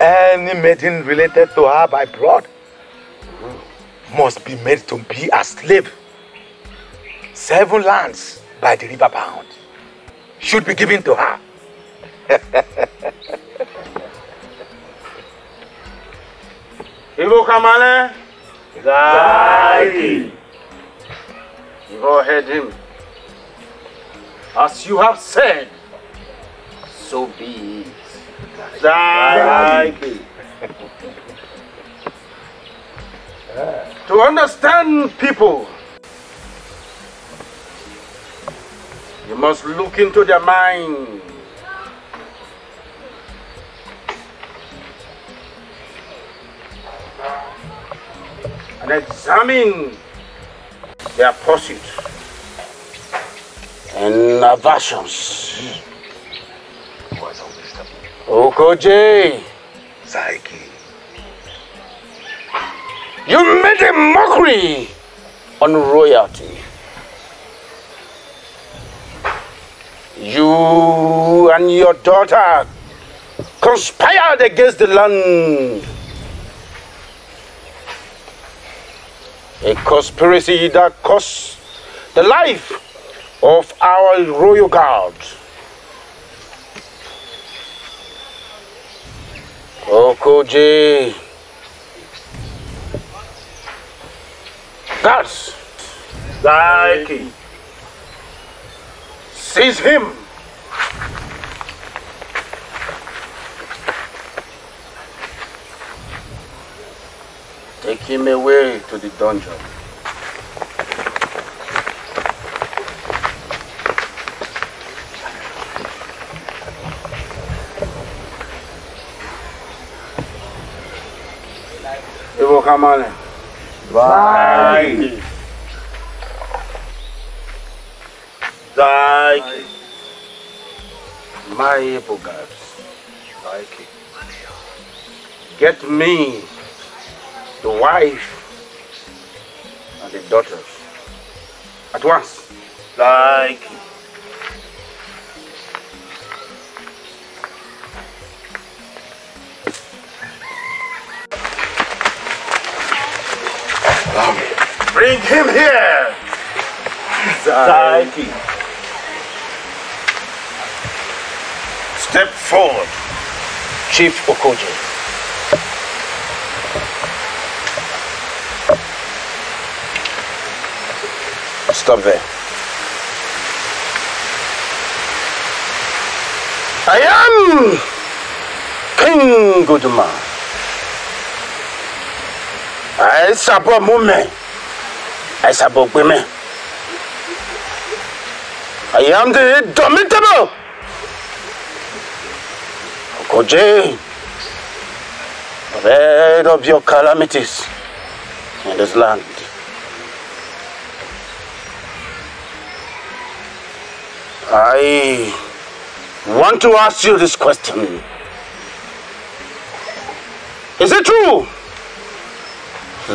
Any maiden related to her by blood must be made to be a slave. Seven lands by the river bound should be given to her. Ivo Kamale. Zaiki. You've all heard him. As you have said, so be it. Zaiki. to understand people, you must look into their mind. And examine their pursuits and aversions. Okoje, Saiki. you made a mockery on royalty. You and your daughter conspired against the land A conspiracy that cost the life of our royal guard. Okoje. Guards. Like Seize him. Take him away to the dungeon. Ivo Kamale. Vai. Like My guards. Get me the wife and the daughters. At once. Like Bring him here! Zaiki. Step forward, Chief Okoje. There. I am King Goodman. I support movement. I support women. I am the indomitable Okoje. Rid of your calamities in this land. I want to ask you this question. Is it true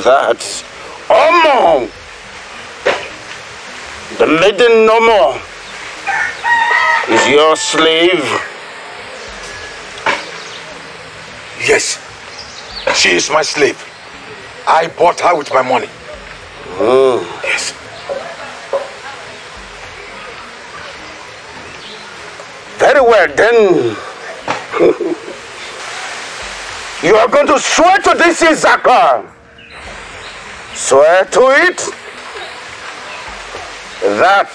that Omo, the maiden Omo, is your slave? Yes, she is my slave. I bought her with my money. Hmm. Yes. Very well, then. you are going to swear to this, Izaka. Swear to it that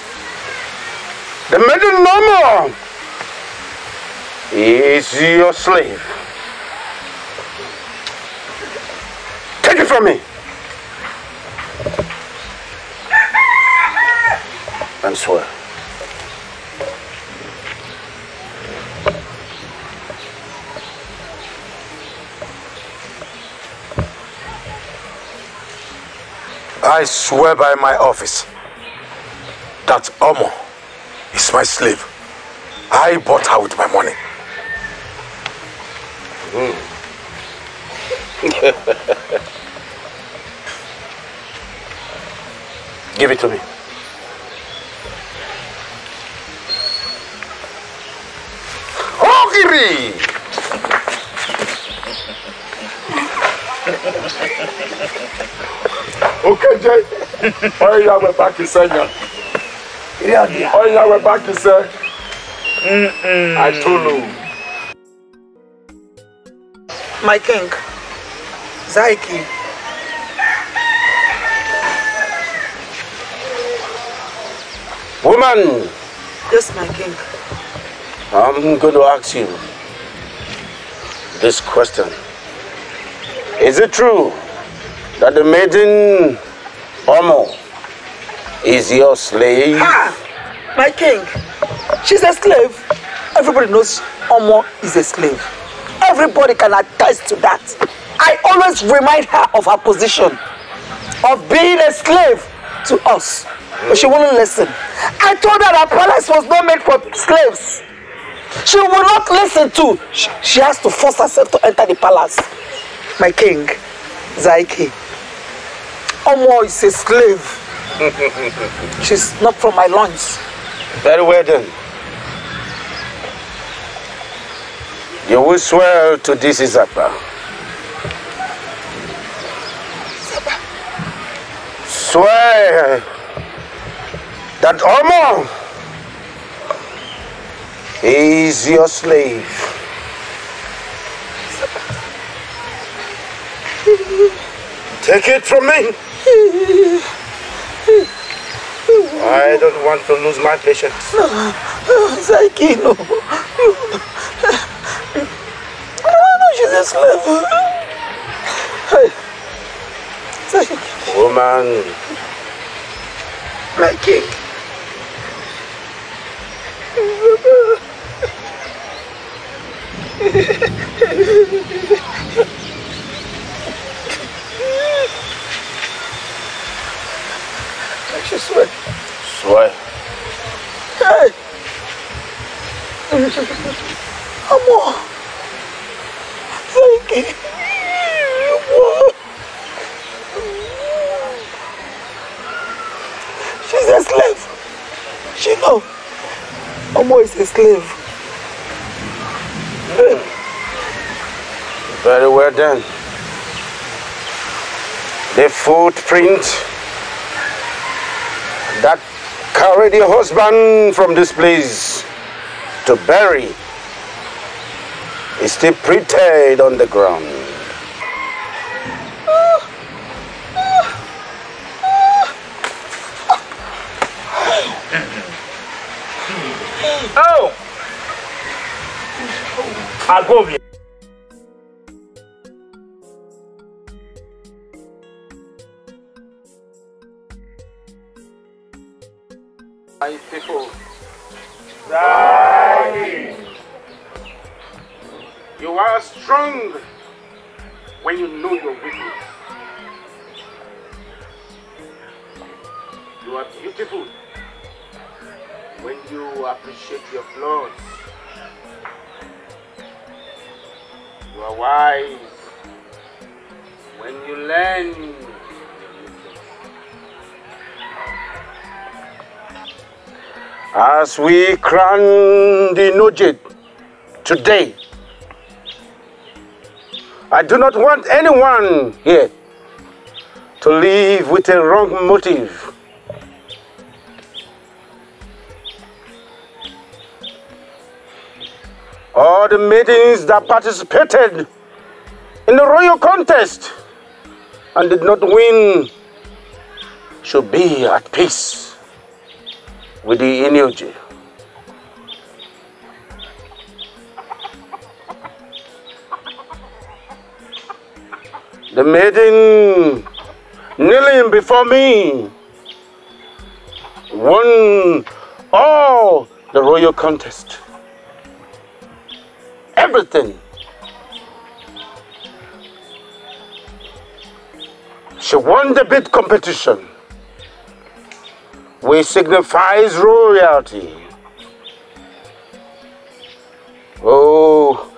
the maiden no more is your slave. Take it from me. And swear. I swear by my office that Omo is my slave. I bought her with my money. Give it to me. Ogiri! Okeje, oya ya wẹ̀ back sẹ́yìn. Oya ya wẹ̀ back sẹ́. I told you. My king, Zaiki, Woman, yes, my king. I'm going to ask you this question. Is it true that the maiden Omo is your slave? Ah, my king, she's a slave. Everybody knows Omo is a slave. Everybody can attest to that. I always remind her of her position of being a slave to us. But she wouldn't listen. I told her that palace was not made for slaves. She will not listen to. She, she has to force herself to enter the palace. My king, Zaiki. Omo is a slave. She's not from my loins. Very well then. You will swear to this Izapa. swear that Omo is your slave. Take it from me. I don't want to lose my patience. Zaiki, no. I know she's a slave. Woman, My king. I should swear. swear. Hey! Amo! Zaiki! Amo! She's a slave. She know. Amo is a slave. Very well done. The footprint carried your husband from this place to bury is still printed on the ground. Oh! I'll go As we crown the Nujit today, I do not want anyone here to leave with a wrong motive. All the maidens that participated in the royal contest and did not win should be at peace with the Inuji. The maiden kneeling before me won all the royal contest. Everything. She won the bid competition which signifies royalty. Oh,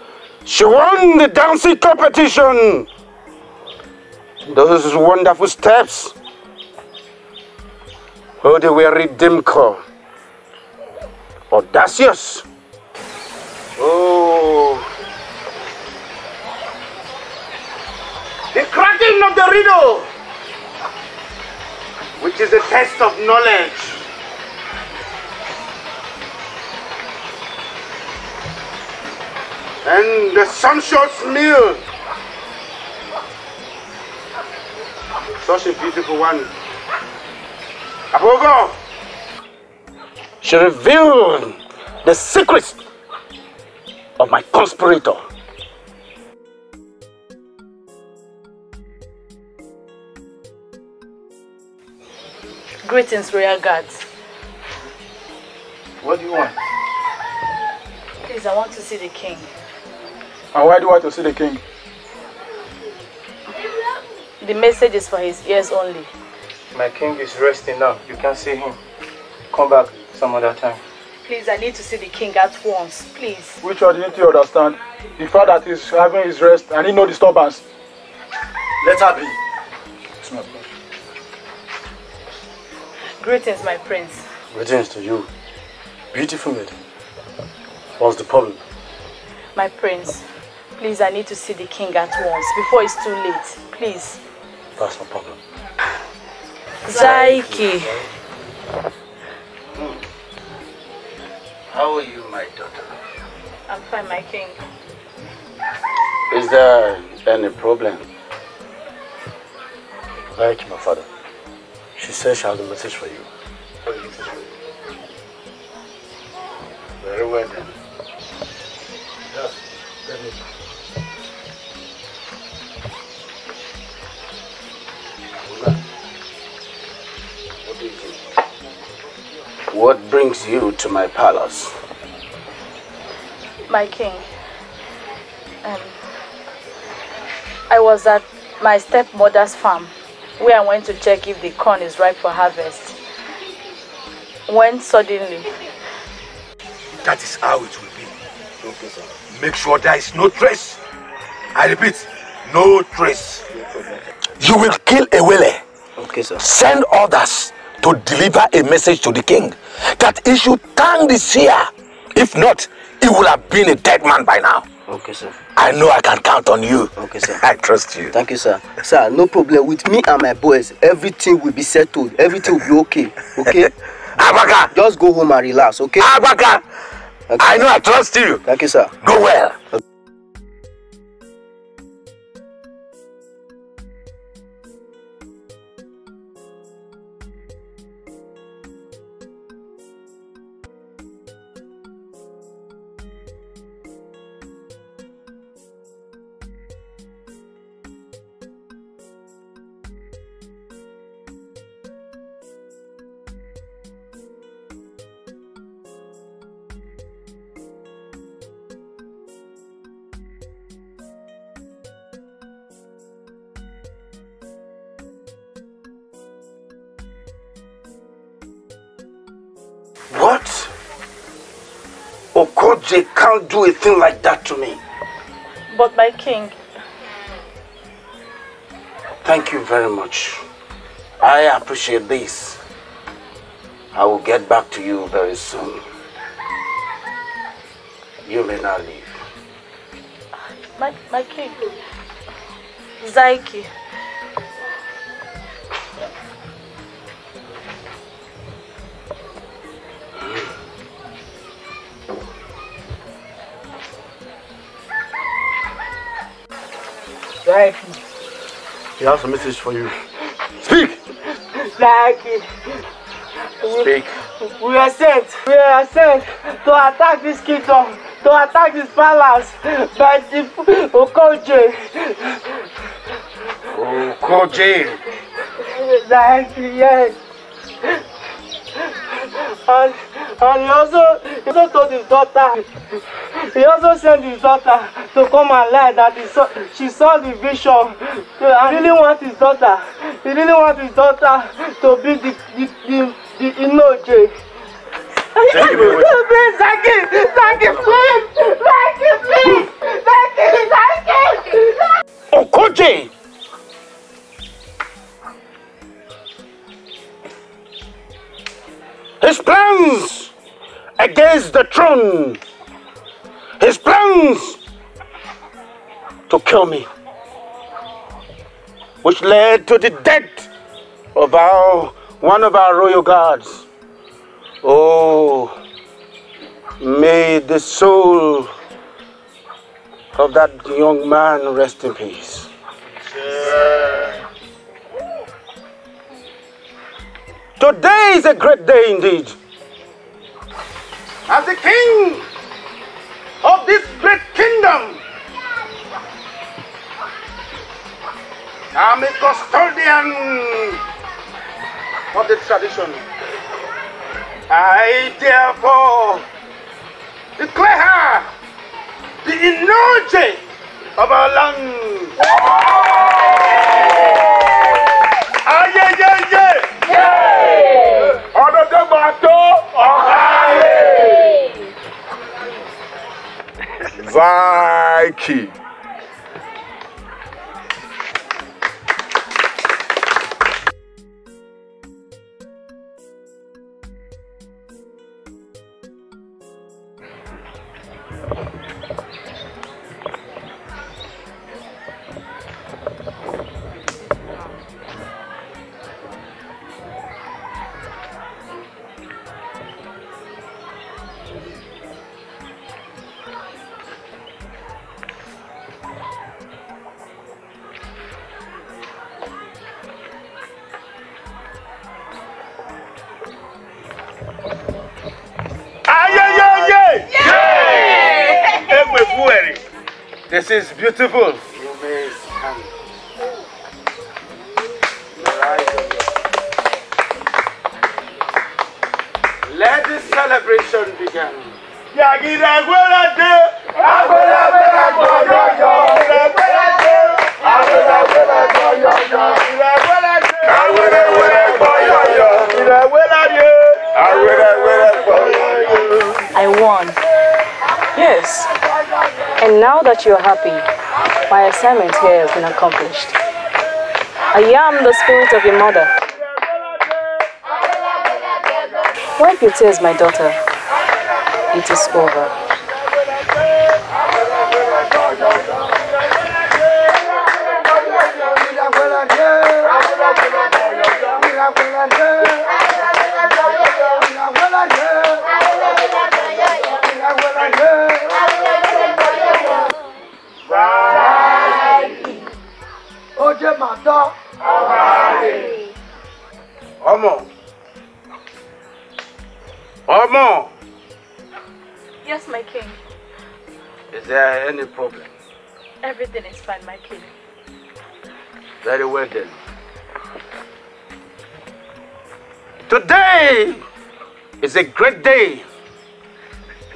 she won the dancing competition. Those wonderful steps. Oh, they were Redimco. Audacious. Oh. The cracking of the riddle which is a test of knowledge. And the sumptuous meal. Such a beautiful one. Abogo, she revealed the secrets of my conspirator. Greetings, royal guards. What do you want? Please, I want to see the king. And why do you want to see the king? The message is for his ears only. My king is resting now. You can't see him. Come back some other time. Please, I need to see the king at once. Please. Which one need to understand? The fact that he's having his rest and he no disturbance. Let her be. It's my pleasure. Greetings, my prince. Greetings to you. Beautiful maiden. What's the problem? My prince. Please, I need to see the king at once before it's too late. Please. That's no problem. Zaiki. How are you, my daughter? I'm fine, my king. Is there any problem? Like my father. She says she has a message for you. Very well then. What brings you to my palace? My king. Um, I was at my stepmother's farm where I went to check if the corn is ripe for harvest. When suddenly, That is how it will be. Make sure there is no trace. I repeat, no trace. You will kill a wele. Okay, sir. Send others to deliver a message to the king that he should thank the seer. If not, he would have been a dead man by now. Okay, sir. I know I can count on you. Okay, sir. I trust you. Thank you, sir. Sir, no problem. With me and my boys, everything will be settled. Everything will be okay. Okay? Abaka! Just go home and relax, okay? Abaka! I know I trust you. Thank you, sir. Go well. What? Okoje can't do a thing like that to me. but my king, Thank you very much. I appreciate this. I will get back to you very soon. You may now leave. my, my king, Zaiki. Like, He has a message for you. speak. Like, Speak. we are sent. We are sent to attack this kingdom, to attack this palace by the Okoje. Okoje. Like, yes. And, and he also, he also told his daughter, he also sent his daughter to come and lie that he saw, she saw the vision. And he really want his daughter, he really want his daughter to be the, the, the, the Inoje. Him away. Please, thank you, thank you, please, thank you, please, thank you, thank you. Okoje! His plans against the throne, his plans to kill me, which led to the death of our one of our royal guards. Oh, may the soul of that young man rest in peace. Today is a great day indeed. As the king of this great kingdom, I'm a custodian of the tradition. I therefore declare the energy of our land. Ayẹyẹyẹ! Ọdọdọ ọ̀ka tó. Vaiki. This is beautiful. That you're happy, my assignment here has been accomplished. I am the spirit of your mother. Wipe your tears, my daughter. It is over. Any problem? Everything is fine, my king. Very well then. Today is a great day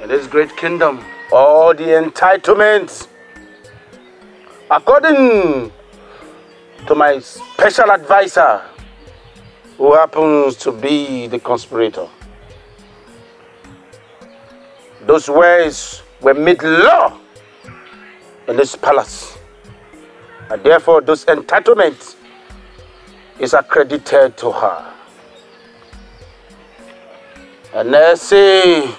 in this great kingdom. All the entitlements, according to my special advisor, who happens to be the conspirator. Those words were made law in this palace. And therefore, those entitlements is accredited to her. And Nessie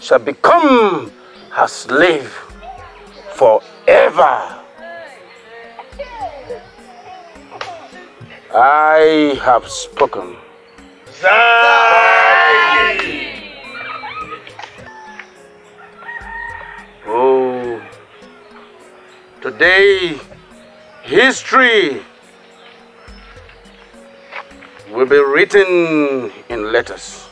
shall become her slave forever. I have spoken. Oh, today history will be written in letters.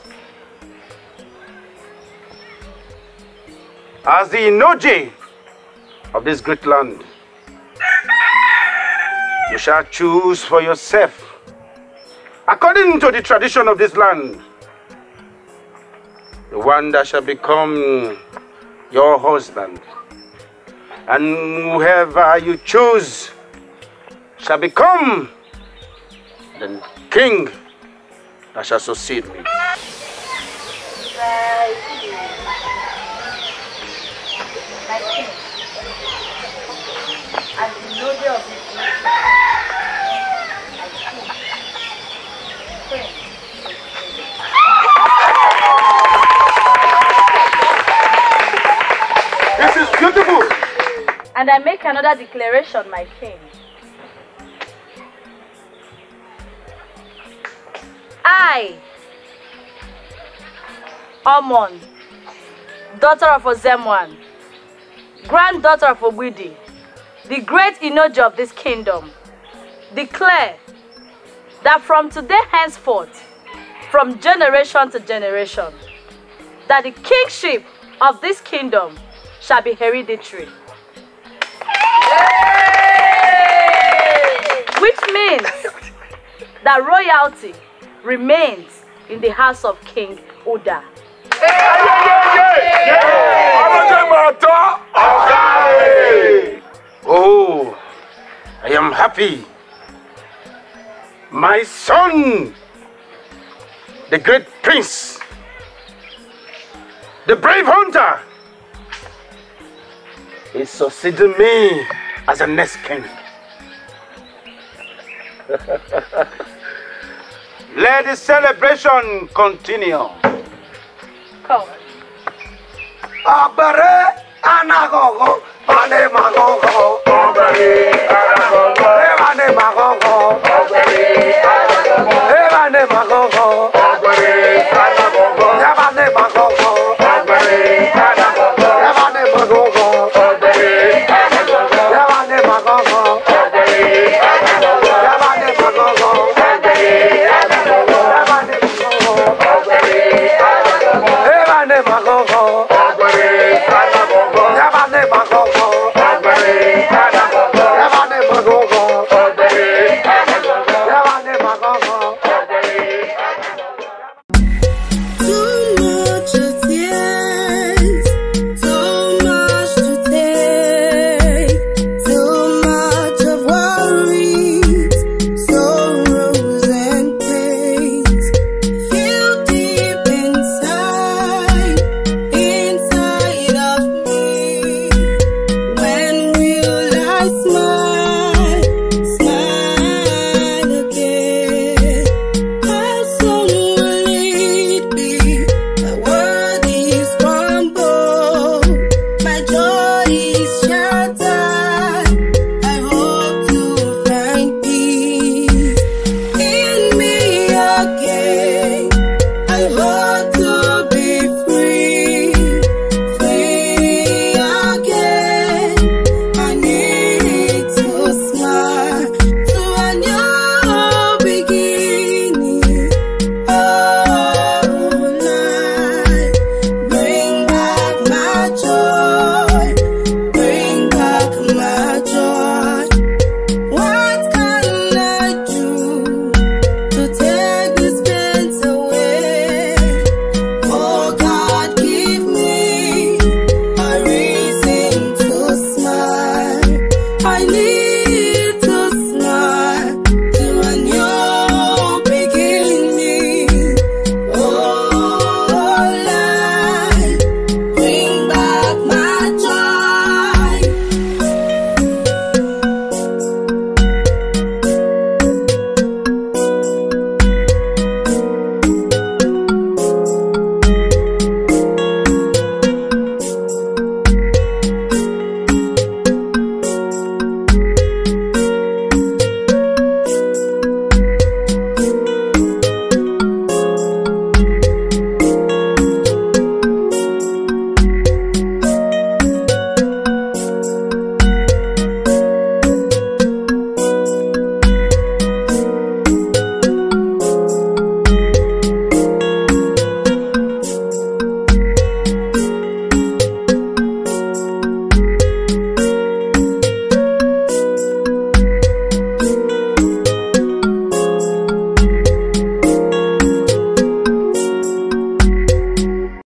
As the Inoje of this great land, you shall choose for yourself, according to the tradition of this land, the one that shall become your husband and whoever you choose shall become the king that shall succeed me. This is beautiful. And I make another declaration, my king. I, Amon, daughter of Ozemwan, granddaughter of Ogwidi, the great Inoja of this kingdom, declare that from today henceforth, from generation to generation, that the kingship of this kingdom shall be hereditary. Which means that royalty remains in the house of King Uda. Oh, I am happy. My son, the great prince, the brave hunter, is succeeding me as the next king. Let the celebration continue. Come. Abere anagogo, ane magogo. Abere anagogo, ane magogo. Abere